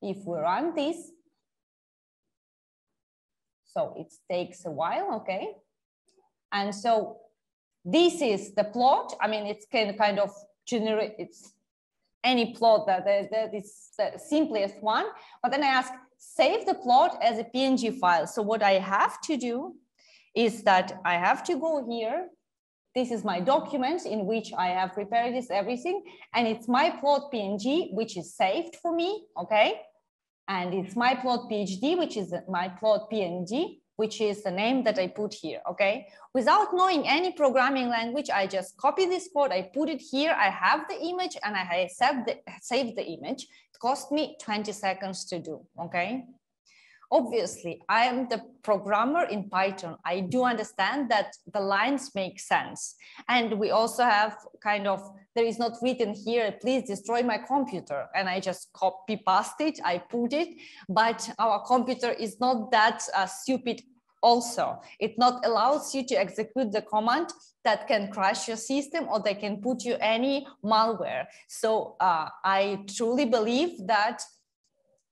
if we run this, so it takes a while, okay? And so this is the plot. I mean, it's kind of generate, it's any plot that, that is the simplest one. But then I ask, save the plot as a PNG file. So what I have to do is that I have to go here. This is my document in which I have prepared this everything. And it's my plot PNG, which is saved for me, okay? And it's my plot PhD, which is my plot PNG, which is the name that I put here, okay? Without knowing any programming language, I just copy this code, I put it here, I have the image and I save the, save the image. It cost me 20 seconds to do, okay? Obviously, I am the programmer in Python. I do understand that the lines make sense. And we also have kind of, there is not written here, please destroy my computer. And I just copy past it, I put it, but our computer is not that uh, stupid also. It not allows you to execute the command that can crash your system or they can put you any malware. So uh, I truly believe that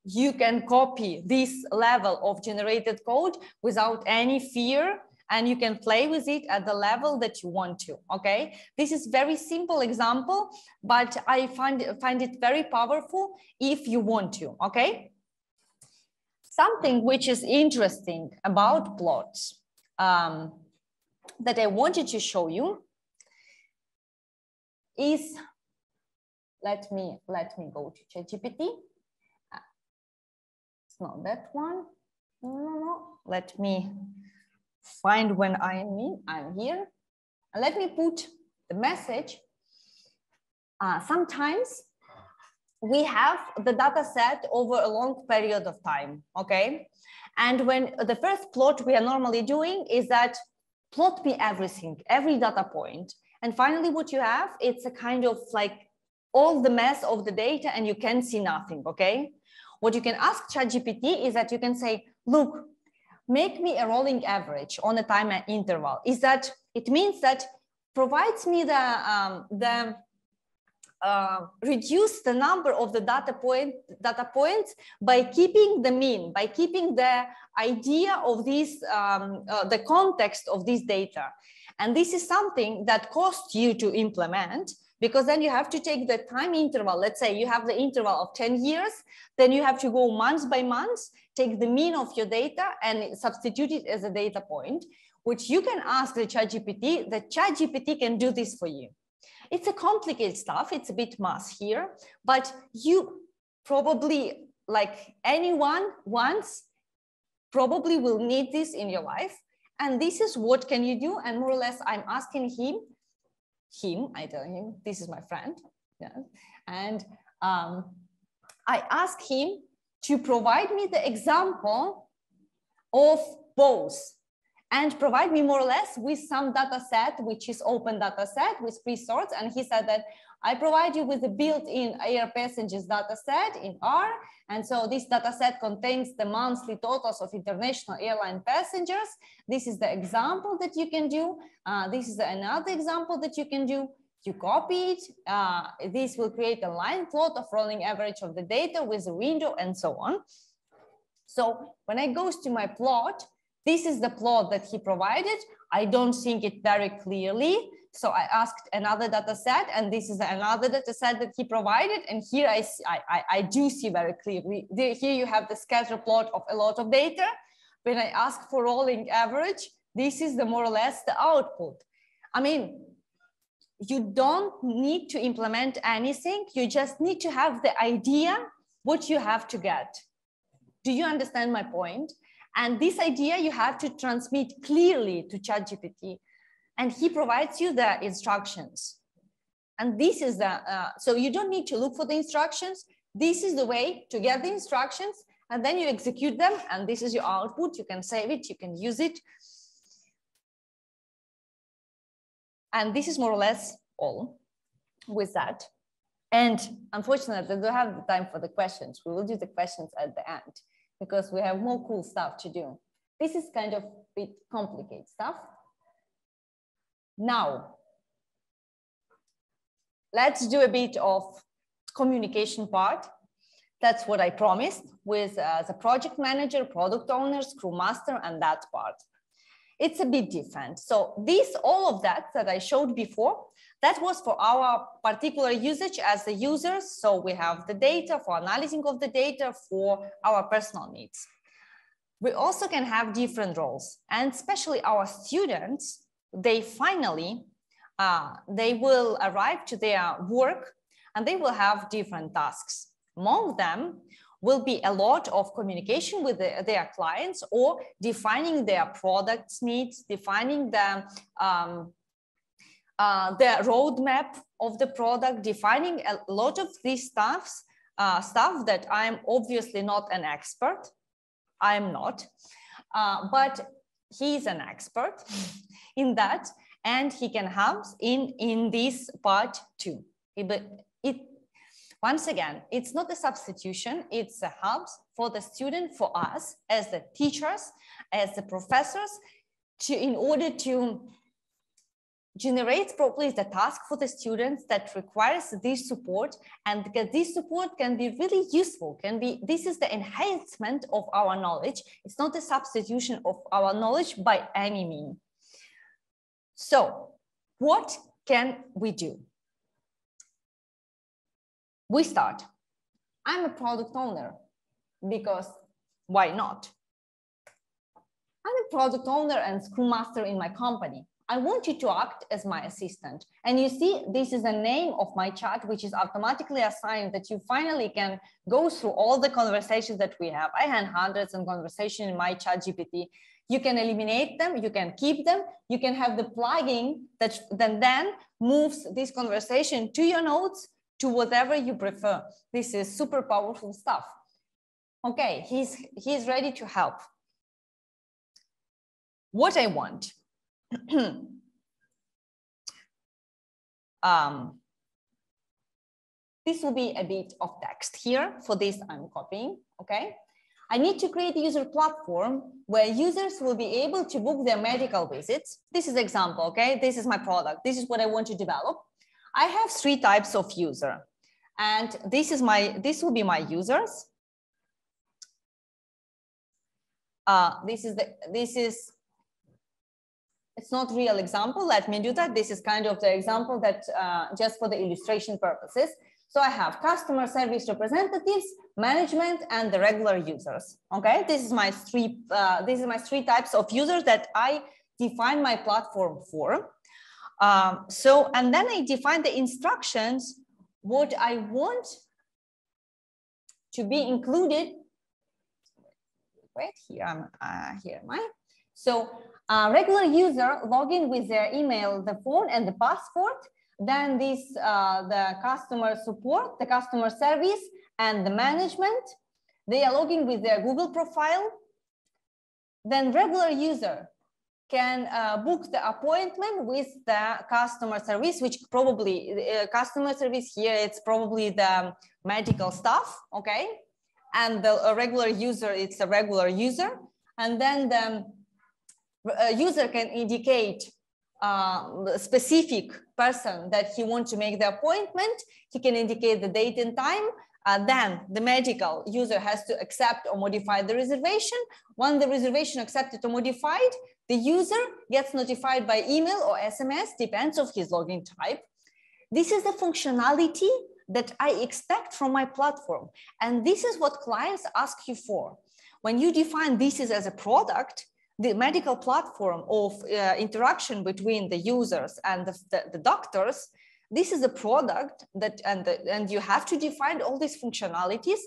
you can copy this level of generated code without any fear and you can play with it at the level that you want to okay this is very simple example but i find find it very powerful if you want to okay something which is interesting about plots um, that i wanted to show you is let me let me go to ChatGPT. It's not that one. No, no. Let me find when I am in, I'm here. And let me put the message. Uh, sometimes we have the data set over a long period of time, okay? And when the first plot we are normally doing is that plot me everything, every data point. And finally what you have, it's a kind of like all the mess of the data and you can see nothing, okay? What you can ask ChatGPT is that you can say, look, make me a rolling average on a time interval. Is that it means that provides me the, um, the uh, reduce the number of the data point data points by keeping the mean by keeping the idea of this um, uh, the context of this data. And this is something that costs you to implement because then you have to take the time interval. Let's say you have the interval of 10 years, then you have to go months by months, take the mean of your data and substitute it as a data point, which you can ask the ChatGPT. The ChatGPT can do this for you. It's a complicated stuff. It's a bit math here, but you probably, like anyone once, probably will need this in your life. And this is what can you do? And more or less, I'm asking him him, I tell him, this is my friend. Yeah. And um, I ask him to provide me the example of both and provide me more or less with some data set, which is open data set with pre-sorts. And he said that I provide you with a built-in air passengers data set in R. And so this data set contains the monthly totals of international airline passengers. This is the example that you can do. Uh, this is another example that you can do. You copy it. Uh, this will create a line plot of rolling average of the data with a window and so on. So when I goes to my plot, this is the plot that he provided. I don't think it very clearly. So I asked another data set and this is another data set that he provided. And here I, see I, I do see very clearly, here you have the scatter plot of a lot of data. When I ask for rolling average, this is the more or less the output. I mean, you don't need to implement anything. You just need to have the idea what you have to get. Do you understand my point? And this idea you have to transmit clearly to ChatGPT and he provides you the instructions. And this is the, uh, so you don't need to look for the instructions. This is the way to get the instructions and then you execute them and this is your output. You can save it, you can use it. And this is more or less all with that. And unfortunately, we don't have the time for the questions. We will do the questions at the end because we have more cool stuff to do. This is kind of bit complicated stuff. Now, let's do a bit of communication part. That's what I promised with uh, the project manager, product owner, scrum master, and that part. It's a bit different. So this, all of that that I showed before, that was for our particular usage as the users. So we have the data for analyzing of the data for our personal needs. We also can have different roles and especially our students they finally, uh, they will arrive to their work and they will have different tasks. Among them will be a lot of communication with the, their clients or defining their products needs, defining the, um, uh, the roadmap of the product, defining a lot of these stuffs, uh, stuff that I'm obviously not an expert. I'm not, uh, but he's an expert in that and he can help in in this part too. But it once again it's not a substitution it's a help for the student for us as the teachers as the professors to in order to generate properly the task for the students that requires this support. And because this support can be really useful can be this is the enhancement of our knowledge. It's not a substitution of our knowledge by any means. So what can we do? We start. I'm a product owner because why not? I'm a product owner and scrum master in my company I want you to act as my assistant. And you see, this is the name of my chat, which is automatically assigned that you finally can go through all the conversations that we have. I had hundreds of conversations in my chat GPT. You can eliminate them, you can keep them, you can have the plugin that then, then moves this conversation to your notes, to whatever you prefer. This is super powerful stuff. Okay, he's, he's ready to help. What I want um, this will be a bit of text here. For this, I'm copying, okay? I need to create a user platform where users will be able to book their medical visits. This is example, okay? This is my product. This is what I want to develop. I have three types of user. And this is my, this will be my users. Uh, this is the, this is it's not real example. Let me do that. This is kind of the example that uh, just for the illustration purposes. So I have customer service representatives, management, and the regular users. Okay, this is my three. Uh, this is my three types of users that I define my platform for. Um, so and then I define the instructions what I want to be included. Wait, here I'm. Uh, here am I. So a regular user log in with their email, the phone and the passport. Then this, uh, the customer support, the customer service and the management, they are logging with their Google profile. Then regular user can uh, book the appointment with the customer service, which probably uh, customer service here, it's probably the medical staff, okay? And the regular user, it's a regular user. And then the a user can indicate uh, a specific person that he wants to make the appointment. He can indicate the date and time. Uh, then the medical user has to accept or modify the reservation. When the reservation accepted or modified, the user gets notified by email or SMS, depends of his login type. This is the functionality that I expect from my platform. And this is what clients ask you for. When you define this as a product, the medical platform of uh, interaction between the users and the, the, the, doctors, this is a product that, and, the, and you have to define all these functionalities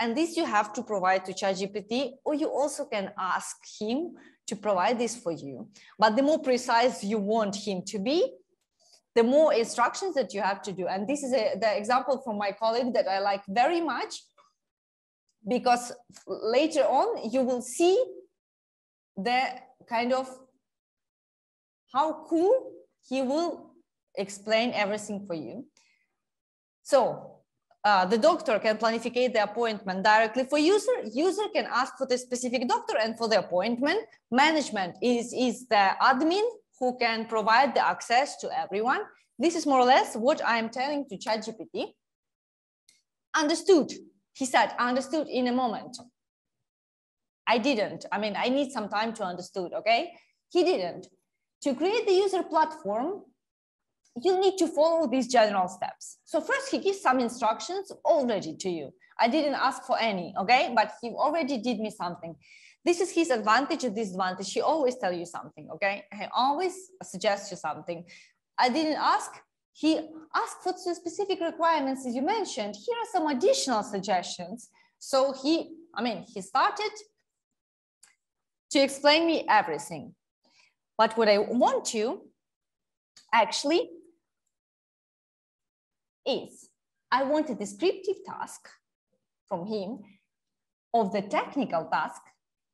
and this you have to provide to ChatGPT, or you also can ask him to provide this for you. But the more precise you want him to be, the more instructions that you have to do. And this is a, the example from my colleague that I like very much, because later on you will see the kind of how cool he will explain everything for you. So uh, the doctor can planificate the appointment directly for user. User can ask for the specific doctor and for the appointment. Management is, is the admin who can provide the access to everyone. This is more or less what I'm telling to ChatGPT. Understood, he said, understood in a moment. I didn't. I mean, I need some time to understood, okay? He didn't. To create the user platform, you need to follow these general steps. So first he gives some instructions already to you. I didn't ask for any, okay? But he already did me something. This is his advantage and disadvantage. He always tell you something, okay? He always suggests you something. I didn't ask. He asked for specific requirements as you mentioned. Here are some additional suggestions. So he, I mean, he started to explain me everything. But what I want to actually is I want a descriptive task from him of the technical task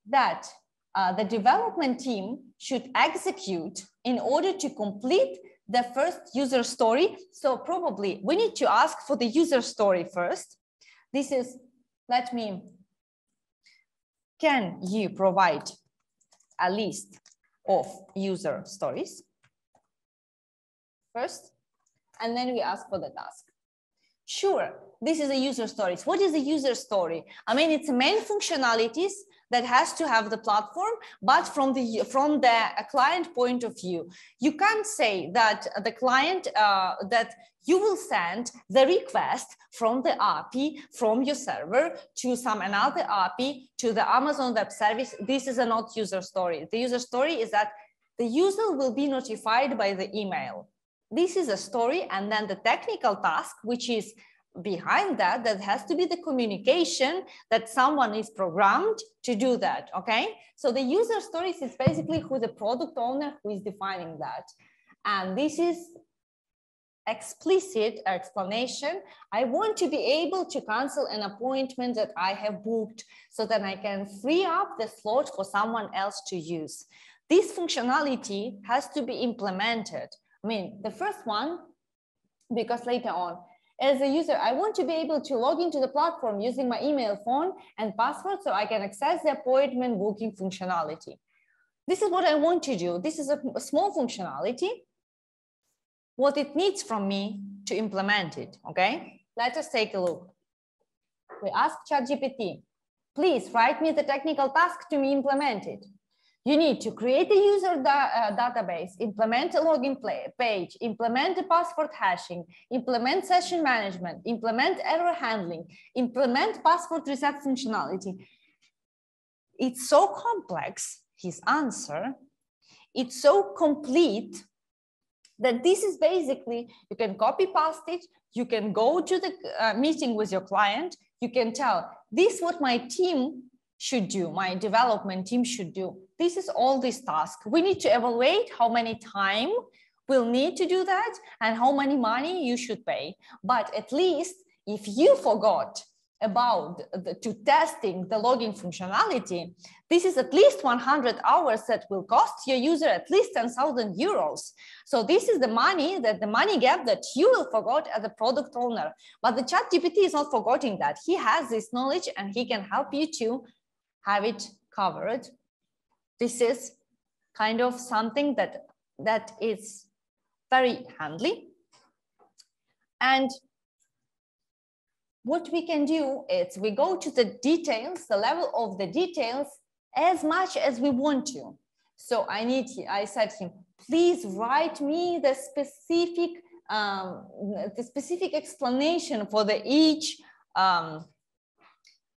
that uh, the development team should execute in order to complete the first user story. So probably we need to ask for the user story first. This is, let me, can you provide a list of user stories first, and then we ask for the task. Sure, this is a user stories. What is a user story? I mean, it's main functionalities that has to have the platform, but from the from the client point of view, you can't say that the client uh, that you will send the request from the API from your server to some another API to the Amazon Web Service. This is a not user story. The user story is that the user will be notified by the email. This is a story, and then the technical task, which is behind that that has to be the communication that someone is programmed to do that okay? So the user stories is basically who the product owner who is defining that. And this is explicit explanation. I want to be able to cancel an appointment that i have booked so that i can free up the slot for someone else to use. This functionality has to be implemented. I mean the first one because later on as a user, I want to be able to log into the platform using my email, phone, and password so I can access the appointment booking functionality. This is what I want to do. This is a, small functionality. What it needs from me to implement it, okay? Let us take a look. We ask ChatGPT, please write me the technical task to be implemented. You need to create a user da uh, database, implement a login page, implement the password hashing, implement session management, implement error handling, implement password reset functionality. It's so complex, his answer. It's so complete that this is basically, you can copy paste it, you can go to the uh, meeting with your client, you can tell, this is what my team should do, my development team should do. This is all this task. We need to evaluate how many time we'll need to do that and how many money you should pay. But at least if you forgot about the, to testing the logging functionality, this is at least 100 hours that will cost your user at least 10,000 euros. So this is the money that the money gap that you will forgot as a product owner. But the chat GPT is not forgetting that. He has this knowledge and he can help you to have it covered. This is kind of something that, that is very handy. And what we can do is we go to the details, the level of the details as much as we want to. So I need, I said him, please write me the specific, um, the specific explanation for the each um,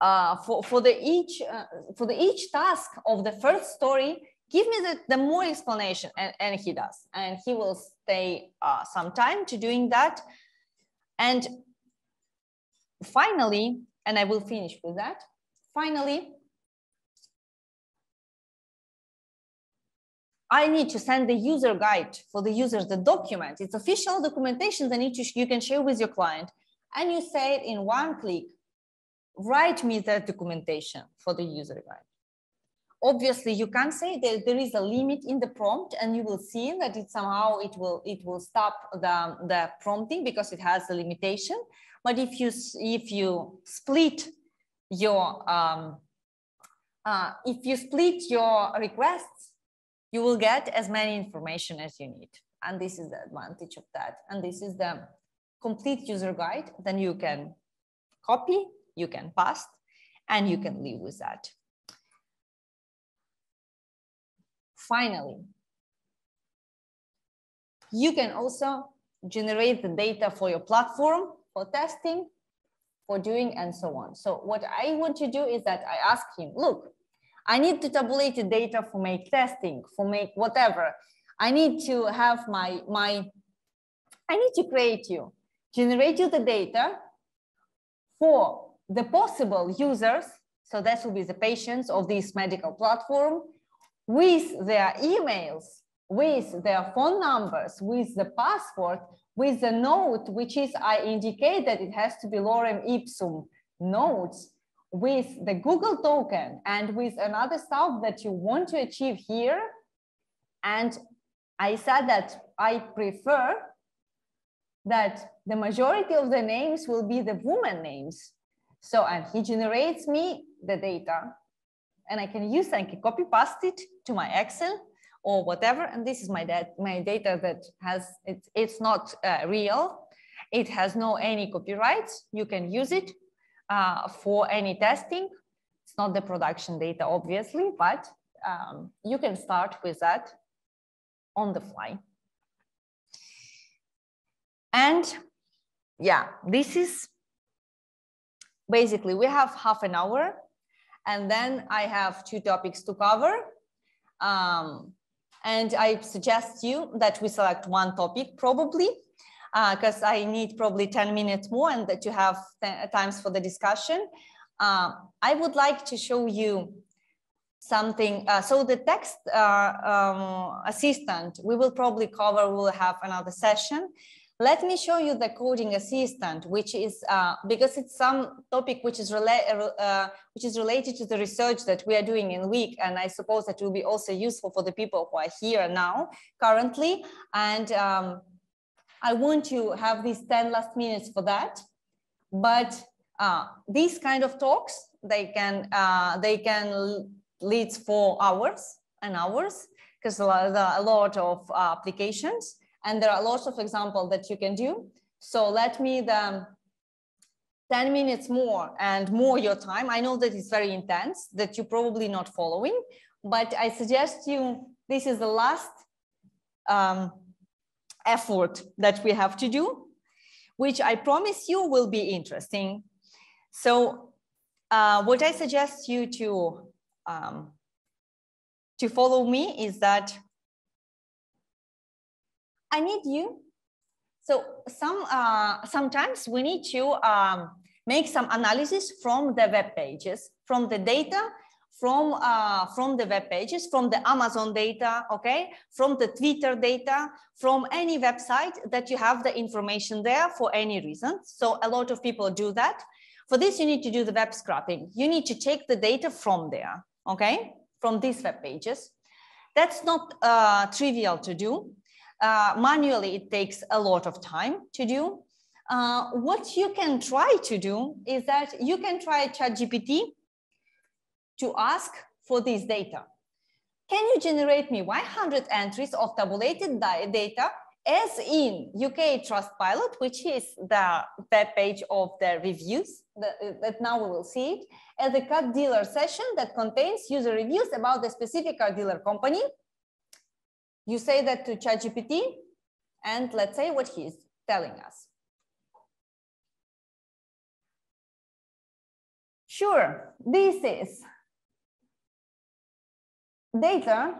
uh, for, for the each uh, for the each task of the first story give me the, the more explanation and, and he does and he will stay uh, some time to doing that and finally and i will finish with that finally I need to send the user guide for the users, the document. It's official documentation that need to, you can share with your client. And you say it in one click write me that documentation for the user guide. Obviously, you can say that there is a limit in the prompt and you will see that it somehow it will it will stop the, the prompting because it has a limitation. But if you if you split your um, uh, if you split your requests, you will get as many information as you need. And this is the advantage of that. And this is the complete user guide. Then you can copy you can pass and you can live with that. Finally, you can also generate the data for your platform for testing, for doing and so on. So what I want to do is that I ask him, look, I need to tabulate the data for make testing, for make whatever. I need to have my, my I need to create you, generate you the data for the possible users, so that will be the patients of this medical platform, with their emails, with their phone numbers, with the password, with the note, which is I indicate that it has to be lorem ipsum notes, with the Google token and with another stuff that you want to achieve here. And I said that I prefer that the majority of the names will be the woman names so, and he generates me the data and I can use and copy paste it to my Excel or whatever. And this is my, dat my data that has, it's, it's not uh, real. It has no any copyrights. You can use it uh, for any testing. It's not the production data, obviously, but um, you can start with that on the fly. And yeah, this is basically we have half an hour and then I have two topics to cover. Um, and I suggest you that we select one topic probably because uh, I need probably 10 minutes more and that you have times for the discussion. Uh, I would like to show you something. Uh, so the text uh, um, assistant, we will probably cover, we'll have another session. Let me show you the coding assistant, which is uh, because it's some topic which is, uh, which is related to the research that we are doing in week. And I suppose that will be also useful for the people who are here now currently. And um, I want to have these 10 last minutes for that. But uh, these kind of talks, they can, uh, they can lead for hours and hours because a lot of uh, applications. And there are lots of examples that you can do. So let me the 10 minutes more and more your time. I know that it's very intense, that you're probably not following, but I suggest you, this is the last um, effort that we have to do, which I promise you will be interesting. So uh, what I suggest you to, um, to follow me is that I need you. So some uh, sometimes we need to um, make some analysis from the web pages, from the data, from uh, from the web pages, from the Amazon data, okay, from the Twitter data, from any website that you have the information there for any reason. So a lot of people do that. For this, you need to do the web scraping. You need to take the data from there, okay, from these web pages. That's not uh, trivial to do uh, manually, it takes a lot of time to do. Uh, what you can try to do is that you can try ChatGPT to ask for this data. Can you generate me 100 entries of tabulated data as in UK Trustpilot, which is the web page of the reviews that, now we will see it, as a car dealer session that contains user reviews about the specific car dealer company you say that to ChatGPT and let's say what he's telling us. Sure, this is data.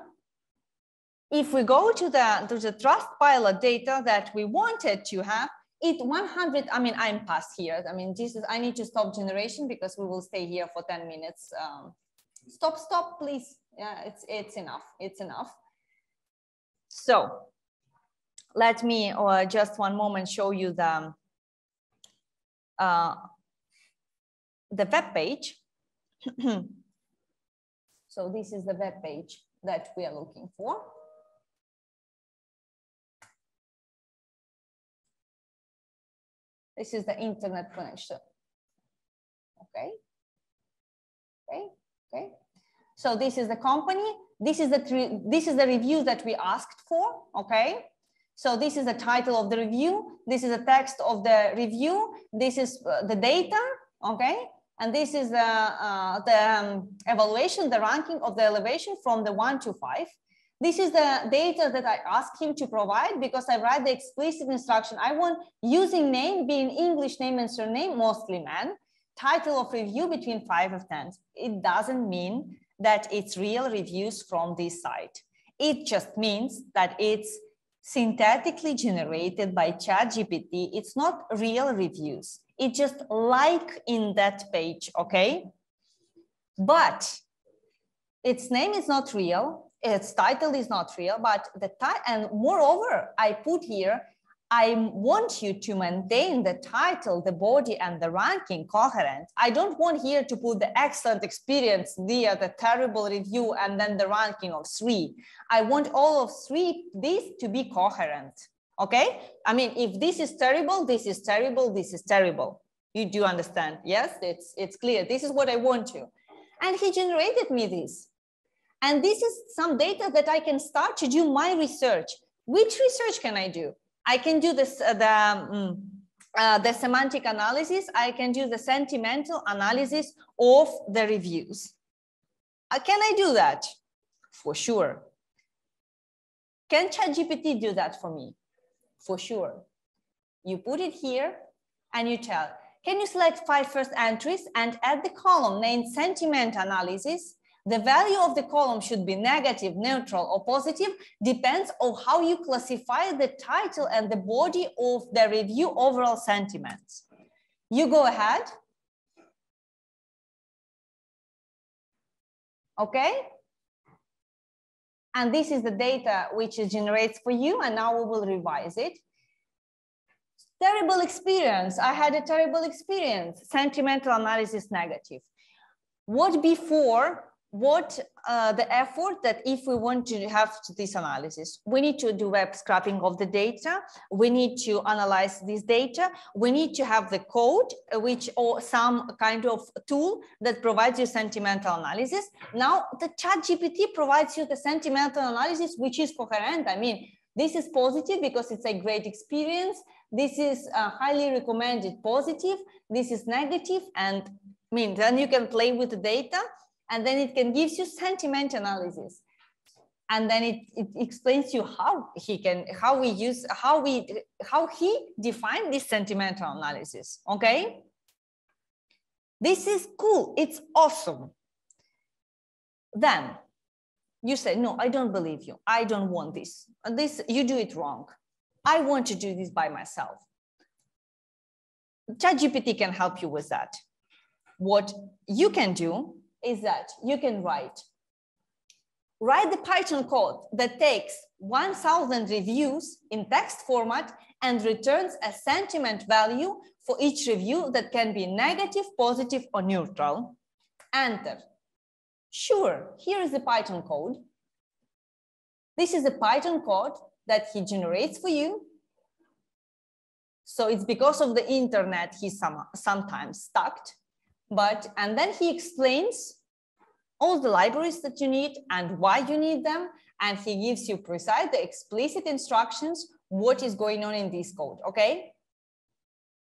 If we go to the, to the Trustpilot data that we wanted to have, it 100, I mean, I'm past here. I mean, this is, I need to stop generation because we will stay here for 10 minutes. Um, stop, stop, please. Yeah, it's, it's enough, it's enough. So let me uh, just one moment show you the, uh, the web page. so this is the web page that we are looking for. This is the internet connection. Okay. Okay. Okay. So this is the company. This is the three, this is the review that we asked for. Okay. So this is the title of the review. This is the text of the review. This is uh, the data. Okay. And this is the, uh, the um, evaluation, the ranking of the elevation from the one to five. This is the data that I asked him to provide because I write the explicit instruction. I want using name being English name and surname, mostly man, title of review between five of 10. It doesn't mean that it's real reviews from this site. It just means that it's synthetically generated by ChatGPT. It's not real reviews. It's just like in that page, okay? But its name is not real. Its title is not real, but the title, and moreover, I put here I want you to maintain the title, the body, and the ranking coherent. I don't want here to put the excellent experience near the terrible review, and then the ranking of three. I want all of three, these to be coherent. Okay? I mean, if this is terrible, this is terrible, this is terrible. You do understand? Yes, it's, it's clear. This is what I want to. And he generated me this. And this is some data that I can start to do my research. Which research can I do? I can do this, uh, the, um, uh, the semantic analysis. I can do the sentimental analysis of the reviews. Uh, can I do that? For sure. Can ChatGPT do that for me? For sure. You put it here and you tell, can you select five first entries and add the column named sentiment analysis? The value of the column should be negative, neutral, or positive, depends on how you classify the title and the body of the review overall sentiments. You go ahead. Okay? And this is the data which it generates for you, and now we will revise it. Terrible experience. I had a terrible experience. Sentimental analysis negative. What before, what uh, the effort that if we want to have this analysis, we need to do web scraping of the data. We need to analyze this data. We need to have the code, which or some kind of tool that provides you sentimental analysis. Now the chat GPT provides you the sentimental analysis, which is coherent. I mean, this is positive because it's a great experience. This is uh, highly recommended positive. This is negative and I mean, then you can play with the data and then it can give you sentiment analysis. And then it, it explains you how he can, how we use, how we, how he defined this sentimental analysis, okay? This is cool, it's awesome. Then you say, no, I don't believe you. I don't want this. This, you do it wrong. I want to do this by myself. ChatGPT can help you with that. What you can do is that you can write, write the Python code that takes 1000 reviews in text format and returns a sentiment value for each review that can be negative, positive, or neutral. Enter. Sure, here is the Python code. This is the Python code that he generates for you. So it's because of the internet he's some, sometimes stuck. But, and then he explains all the libraries that you need and why you need them. And he gives you precise, the explicit instructions, what is going on in this code, okay?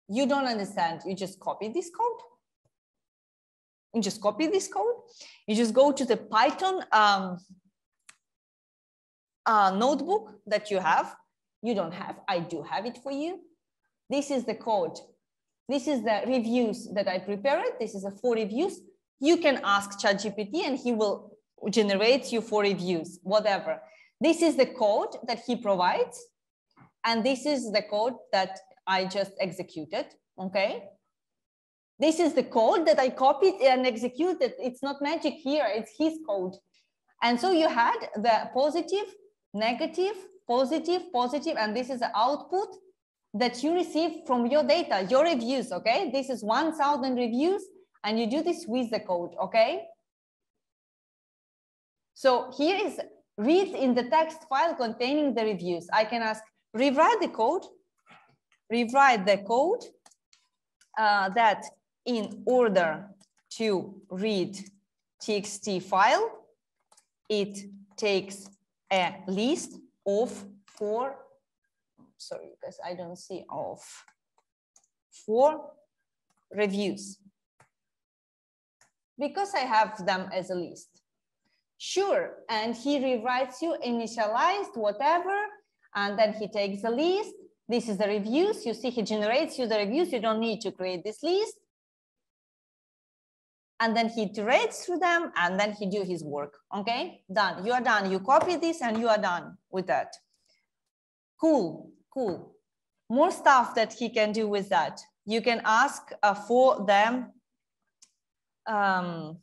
You don't understand, you just copy this code. You just copy this code. You just go to the Python um, uh, notebook that you have. You don't have, I do have it for you. This is the code. This is the reviews that I prepared. This is a four reviews. You can ask ChatGPT and he will generate you four reviews, whatever. This is the code that he provides. And this is the code that I just executed, okay? This is the code that I copied and executed. It's not magic here, it's his code. And so you had the positive, negative, positive, positive, and this is the output that you receive from your data, your reviews, okay? This is 1000 reviews and you do this with the code, okay? So here is read in the text file containing the reviews. I can ask, rewrite the code, rewrite the code uh, that in order to read txt file, it takes a list of four, sorry, because I don't see of four reviews. Because I have them as a list. Sure, and he rewrites you initialized, whatever, and then he takes the list. This is the reviews. You see, he generates you the reviews. You don't need to create this list and then he iterates through them and then he do his work okay done you are done you copy this and you are done with that cool cool more stuff that he can do with that you can ask uh, for them um,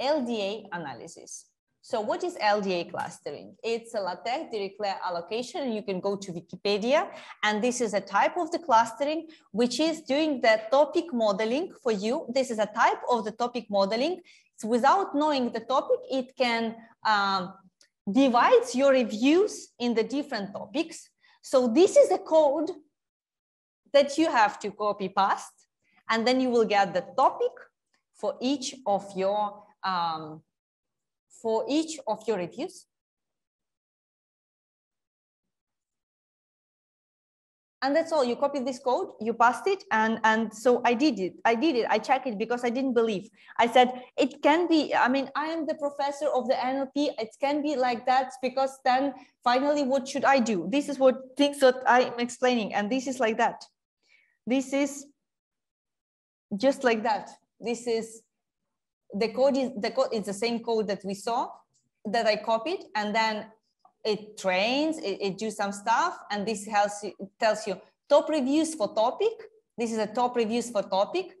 LDA analysis so what is LDA clustering? It's a Latent Dirichlet allocation. You can go to Wikipedia, and this is a type of the clustering, which is doing the topic modeling for you. This is a type of the topic modeling. So without knowing the topic, it can um, divide your reviews in the different topics. So this is a code that you have to copy past And then you will get the topic for each of your, um, for each of your reviews. And that's all. You copy this code you passed it and and so i did it. I did it. I checked it because i didn't believe. I said it can be i mean i am the professor of the nlp it can be like that because then finally what should i do? This is what things that i'm explaining and this is like that. This is just like that. This is the code is the code is the same code that we saw that i copied and then it trains, it, it do some stuff, and this helps you, tells you top reviews for topic. This is a top reviews for topic.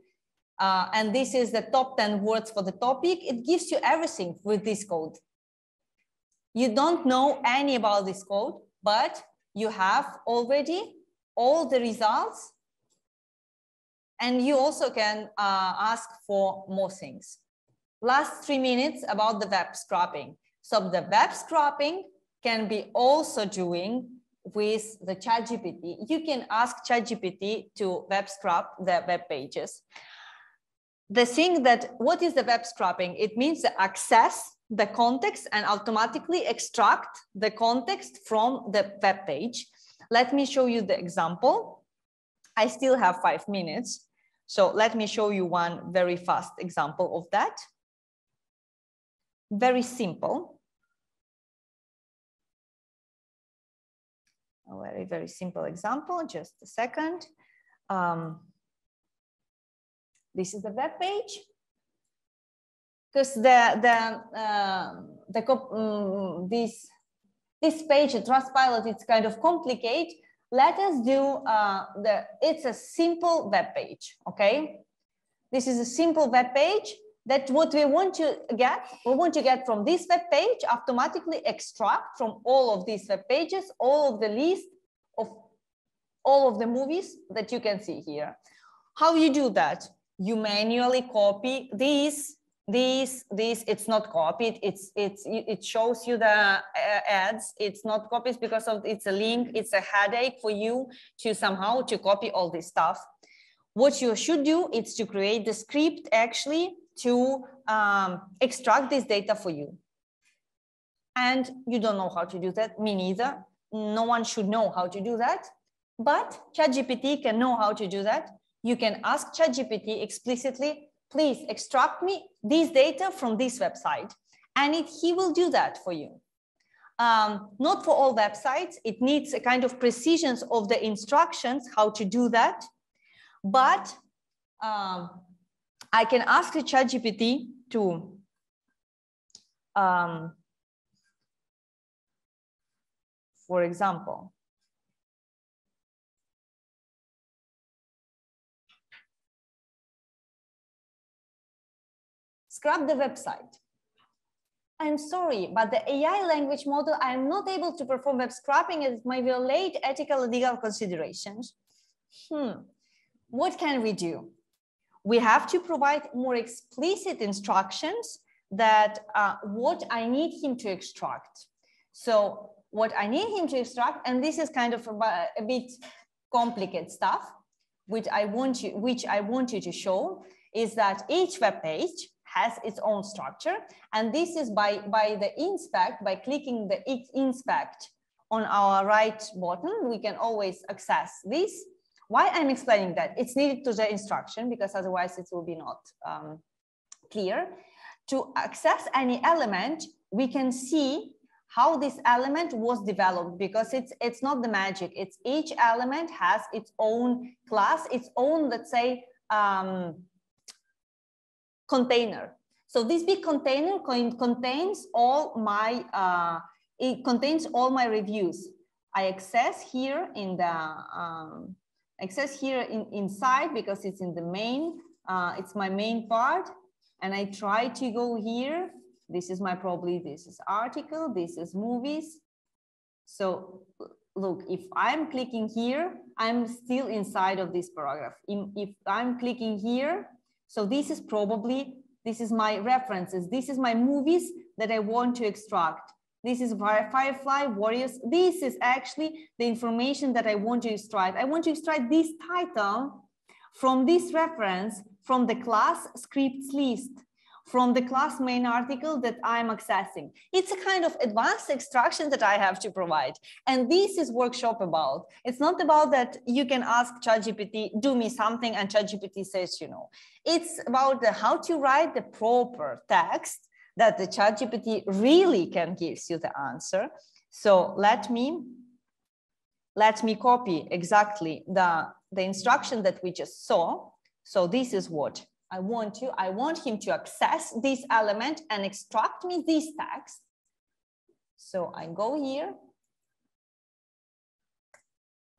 Uh, and this is the top 10 words for the topic. It gives you everything with this code. You don't know any about this code, but you have already all the results. And you also can uh, ask for more things. Last three minutes about the web scraping. So the web scraping can be also doing with the ChatGPT. You can ask ChatGPT to web scrap the web pages. The thing that, what is the web scrapping? It means to access the context and automatically extract the context from the web page. Let me show you the example. I still have five minutes. So let me show you one very fast example of that. Very simple. A very, very simple example, just a second. Um, this is the web page. Because the, the, uh, the um, this, this page, the Trustpilot, it's kind of complicated. Let us do, uh, the, it's a simple web page, okay? This is a simple web page that what we want to get, we want to get from this web page, automatically extract from all of these web pages, all of the list of all of the movies that you can see here. How you do that? You manually copy these, these, this, it's not copied. It's, it's, it shows you the uh, ads. It's not copied because of, it's a link. It's a headache for you to somehow to copy all this stuff. What you should do is to create the script actually to um, extract this data for you. And you don't know how to do that, me neither. No one should know how to do that, but ChatGPT can know how to do that. You can ask ChatGPT explicitly, please extract me this data from this website. And it, he will do that for you. Um, not for all websites, it needs a kind of precision of the instructions, how to do that. But um, I can ask the ChatGPT to um, for example, scrap the website. I'm sorry, but the AI language model, I am not able to perform web scrapping as it might violate ethical and legal considerations. Hmm, what can we do? We have to provide more explicit instructions that uh, what I need him to extract. So what I need him to extract, and this is kind of a, a bit complicated stuff, which I want you, which I want you to show, is that each web page has its own structure, and this is by by the inspect by clicking the inspect on our right button, we can always access this why I'm explaining that? It's needed to the instruction because otherwise it will be not um, clear. To access any element, we can see how this element was developed because it's it's not the magic. It's each element has its own class, its own, let's say, um, container. So this big container contains all my, uh, it contains all my reviews. I access here in the um, access here in, inside because it's in the main, uh, it's my main part. And I try to go here. This is my probably, this is article, this is movies. So look, if I'm clicking here, I'm still inside of this paragraph. If I'm clicking here, so this is probably, this is my references. This is my movies that I want to extract. This is Firefly Warriors. This is actually the information that I want to extract. I want to extract this title from this reference from the class scripts list from the class main article that I'm accessing. It's a kind of advanced extraction that I have to provide. And this is workshop about. It's not about that you can ask ChatGPT, do me something, and ChatGPT says, you know. It's about the, how to write the proper text that the ChatGPT really can gives you the answer. So let me, let me copy exactly the, the instruction that we just saw. So this is what I want to, I want him to access this element and extract me this text. So I go here,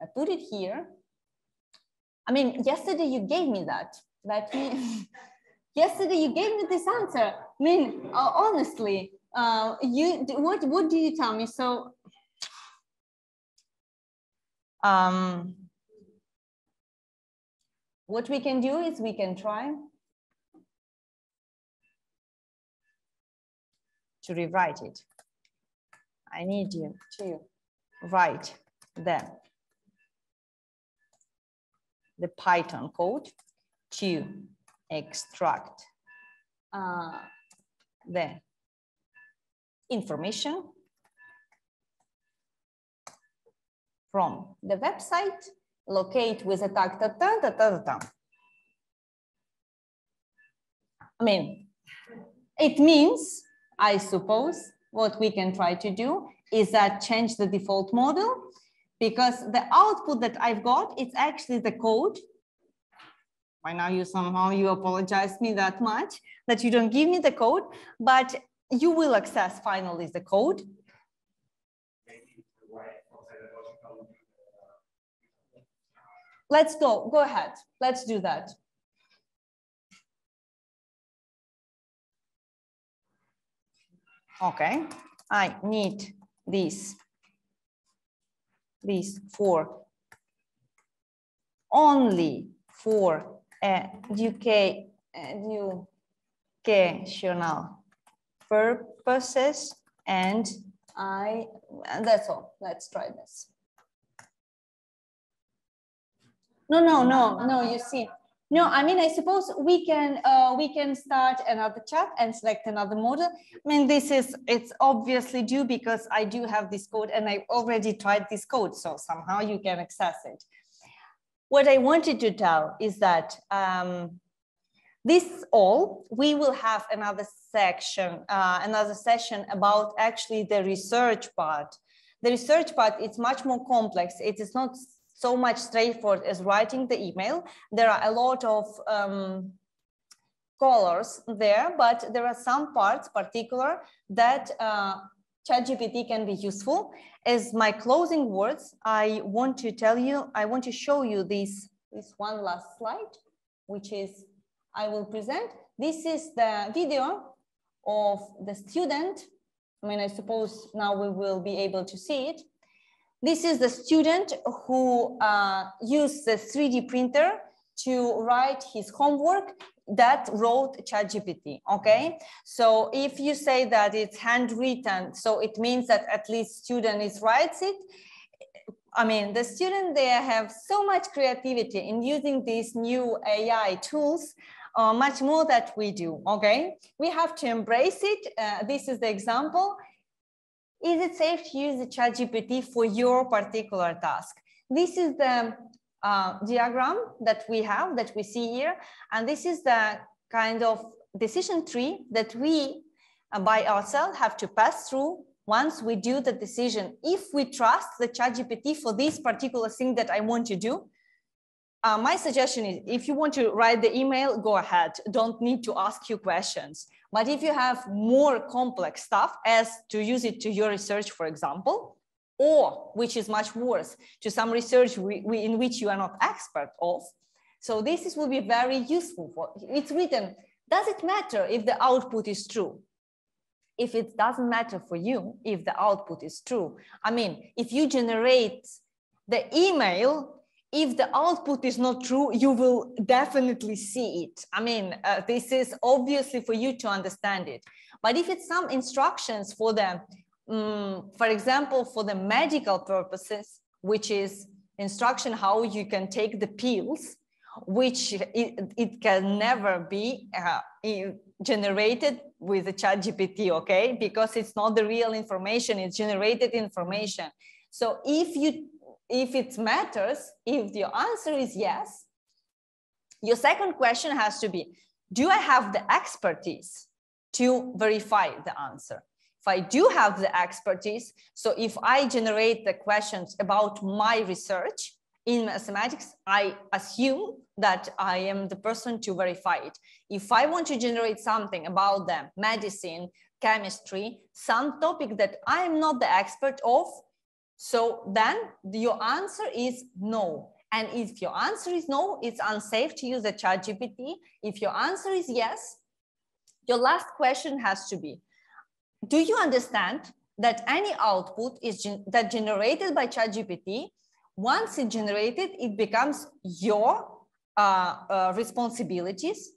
I put it here. I mean, yesterday you gave me that. Let me, yesterday you gave me this answer. I mean, uh, honestly, uh, you, what, what did you tell me? So, um, what we can do is we can try to rewrite it. I need you to write the, the Python code to extract uh, the information from the website, locate with a tag, ta, ta, ta, ta, ta. I mean, it means I suppose what we can try to do is that change the default model because the output that I've got, it's actually the code. By now you somehow, you apologize me that much that you don't give me the code, but you will access finally the code. Let's go, go ahead. Let's do that. Okay, I need this, this for only for educa educational purposes and I, that's all. Let's try this. No, no, no, no, you see, no, I mean, I suppose we can uh, we can start another chat and select another model. I mean, this is it's obviously due because I do have this code and I already tried this code, so somehow you can access it. What I wanted to tell is that um, this all we will have another section, uh, another session about actually the research part. The research part it's much more complex. It is not so much straightforward as writing the email. There are a lot of um, colors there, but there are some parts particular that uh, ChatGPT can be useful. As my closing words, I want to tell you, I want to show you this, this one last slide, which is I will present. This is the video of the student. I mean, I suppose now we will be able to see it. This is the student who uh, used the 3D printer to write his homework that wrote ChatGPT, okay? So if you say that it's handwritten, so it means that at least student is writes it. I mean, the student there have so much creativity in using these new AI tools, uh, much more that we do, okay? We have to embrace it. Uh, this is the example. Is it safe to use the ChatGPT for your particular task? This is the uh, diagram that we have, that we see here. And this is the kind of decision tree that we uh, by ourselves have to pass through once we do the decision. If we trust the ChatGPT for this particular thing that I want to do, uh, my suggestion is if you want to write the email, go ahead. Don't need to ask you questions. But if you have more complex stuff as to use it to your research, for example, or which is much worse, to some research we, we, in which you are not expert of. So this is, will be very useful for, it's written, does it matter if the output is true? If it doesn't matter for you, if the output is true. I mean, if you generate the email if the output is not true, you will definitely see it. I mean, uh, this is obviously for you to understand it. But if it's some instructions for the, um, for example, for the medical purposes, which is instruction how you can take the pills, which it, it can never be uh, generated with the chat GPT, okay? Because it's not the real information, it's generated information. So if you if it matters, if your answer is yes, your second question has to be, do I have the expertise to verify the answer? If I do have the expertise, so if I generate the questions about my research in mathematics, I assume that I am the person to verify it. If I want to generate something about them, medicine, chemistry, some topic that I am not the expert of, so then your answer is no. And if your answer is no, it's unsafe to use the chat GPT. If your answer is yes, your last question has to be, do you understand that any output is gen that generated by ChatGPT, once it generated, it becomes your uh, uh, responsibilities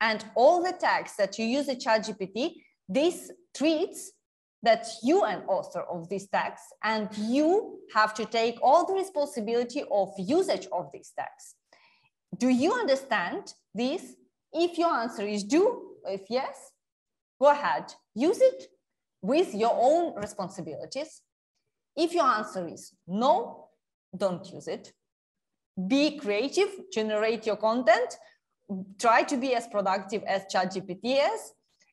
and all the text that you use the ChatGPT, this treats that you an author of this text and you have to take all the responsibility of usage of this text. Do you understand this? If your answer is do, if yes, go ahead, use it with your own responsibilities. If your answer is no, don't use it. Be creative, generate your content, try to be as productive as ChatGPT is.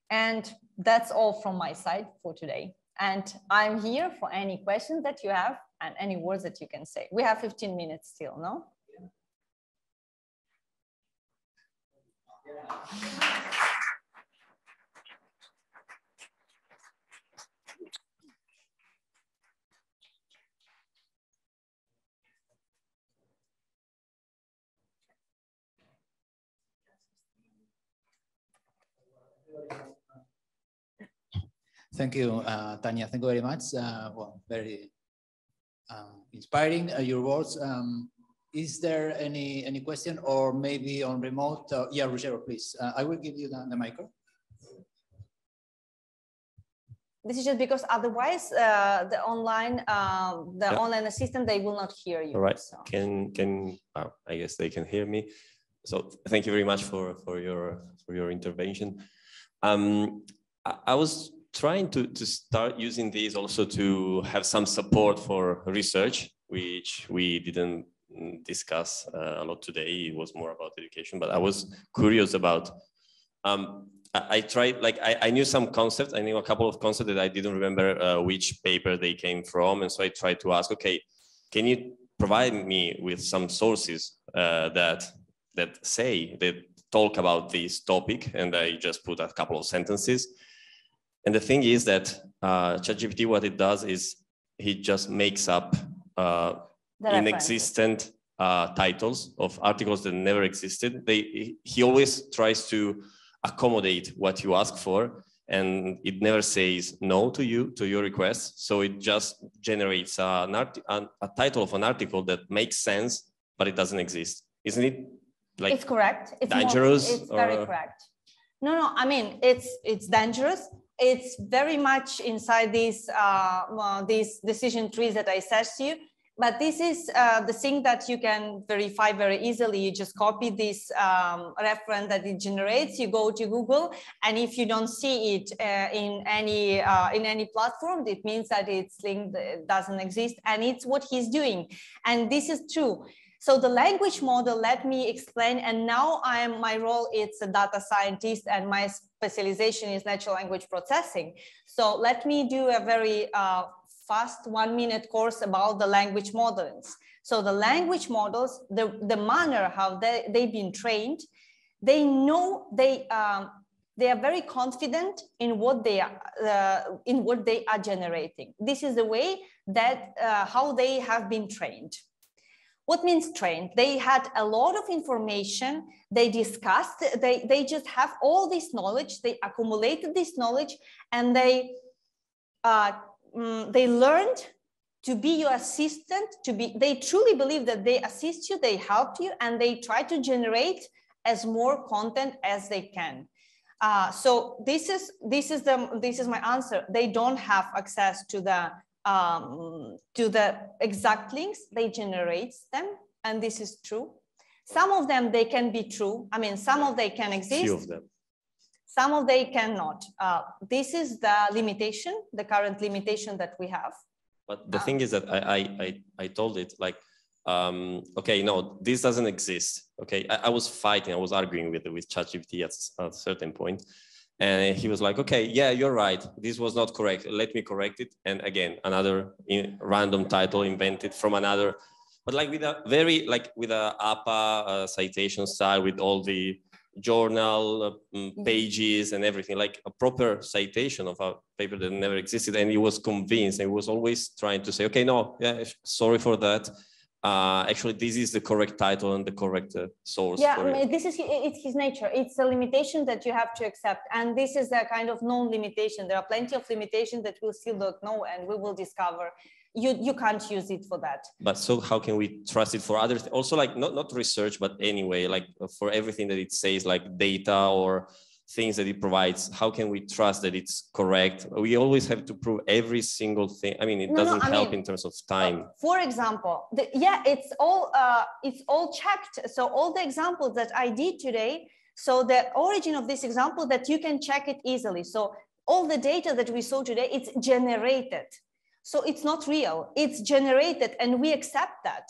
And that's all from my side for today. And I'm here for any questions that you have and any words that you can say. We have 15 minutes still, no? Yeah. Thank you, uh, Tanya. Thank you very much. Uh, well, very um, inspiring uh, your words. Um, is there any any question or maybe on remote? Uh, yeah, Ruggiero, please. Uh, I will give you the, the micro. This is just because otherwise uh, the online the yeah. online assistant they will not hear you. All right. So. Can can oh, I guess they can hear me. So thank you very much for for your for your intervention. Um, I, I was trying to, to start using these also to have some support for research, which we didn't discuss uh, a lot today. It was more about education, but I was curious about. Um, I, I, tried, like, I, I, knew some concepts. I knew a couple of concepts that I didn't remember uh, which paper they came from. And so I tried to ask, okay, can you provide me with some sources uh, that that say that talk about this topic? And I just put a couple of sentences and the thing is that uh, ChatGPT, what it does is he just makes up uh, inexistent uh, titles of articles that never existed. They, he always tries to accommodate what you ask for, and it never says no to you to your request. So it just generates an art, a, a title of an article that makes sense, but it doesn't exist. Isn't it? Like it's correct. It's dangerous. More, it's very correct. No, no. I mean, it's it's dangerous it's very much inside these uh, uh, these decision trees that I said to you. But this is uh, the thing that you can verify very easily. You just copy this um, reference that it generates. You go to Google, and if you don't see it uh, in any uh, in any platform, it means that it's linked doesn't exist, and it's what he's doing. And this is true. So the language model, let me explain. And now I am, my role is a data scientist and my specialization is natural language processing. So let me do a very uh, fast one minute course about the language models. So the language models, the, the manner how they, they've been trained, they know they, um, they are very confident in what they are, uh, in what they are generating. This is the way that uh, how they have been trained. What means trained? They had a lot of information. They discussed, they, they just have all this knowledge. They accumulated this knowledge and they, uh, um, they learned to be your assistant, to be, they truly believe that they assist you, they help you, and they try to generate as more content as they can. Uh, so this is this is the this is my answer. They don't have access to the um, to the exact links, they generate them, and this is true. Some of them, they can be true. I mean, some of they can exist. Few of them. Some of they cannot. Uh, this is the limitation, the current limitation that we have. But the thing is that I, I, I, I told it like, um, okay, no, this doesn't exist. Okay, I, I was fighting, I was arguing with with ChatGPT at, at a certain point, and he was like, okay, yeah, you're right. This was not correct. Let me correct it. And again, another in, random title invented from another, but like with a very like with a APA uh, citation style with all the journal mm, Mm-hmm. pages and everything, like a proper citation of a paper that never existed. And he was convinced and he was always trying to say, okay, no, yeah, sorry for that. Uh, actually, this is the correct title and the correct uh, source. Yeah, for I mean, this is it's his nature. It's a limitation that you have to accept, and this is a kind of known limitation. There are plenty of limitations that we still don't know, and we will discover. You you can't use it for that. but so how can we trust it for others also like not not research but anyway like uh, for everything that it says like data or things that it provides how can we trust that it's correct we always have to prove every single thing i mean it No, no, doesn't I help mean, in terms of time For example, the, yeah, it's all uh, it's all checked. So all the examples that I did today. So the origin of this example that you can check it easily. So all the data that we saw today, it's generated. So it's not real. It's generated, and we accept that.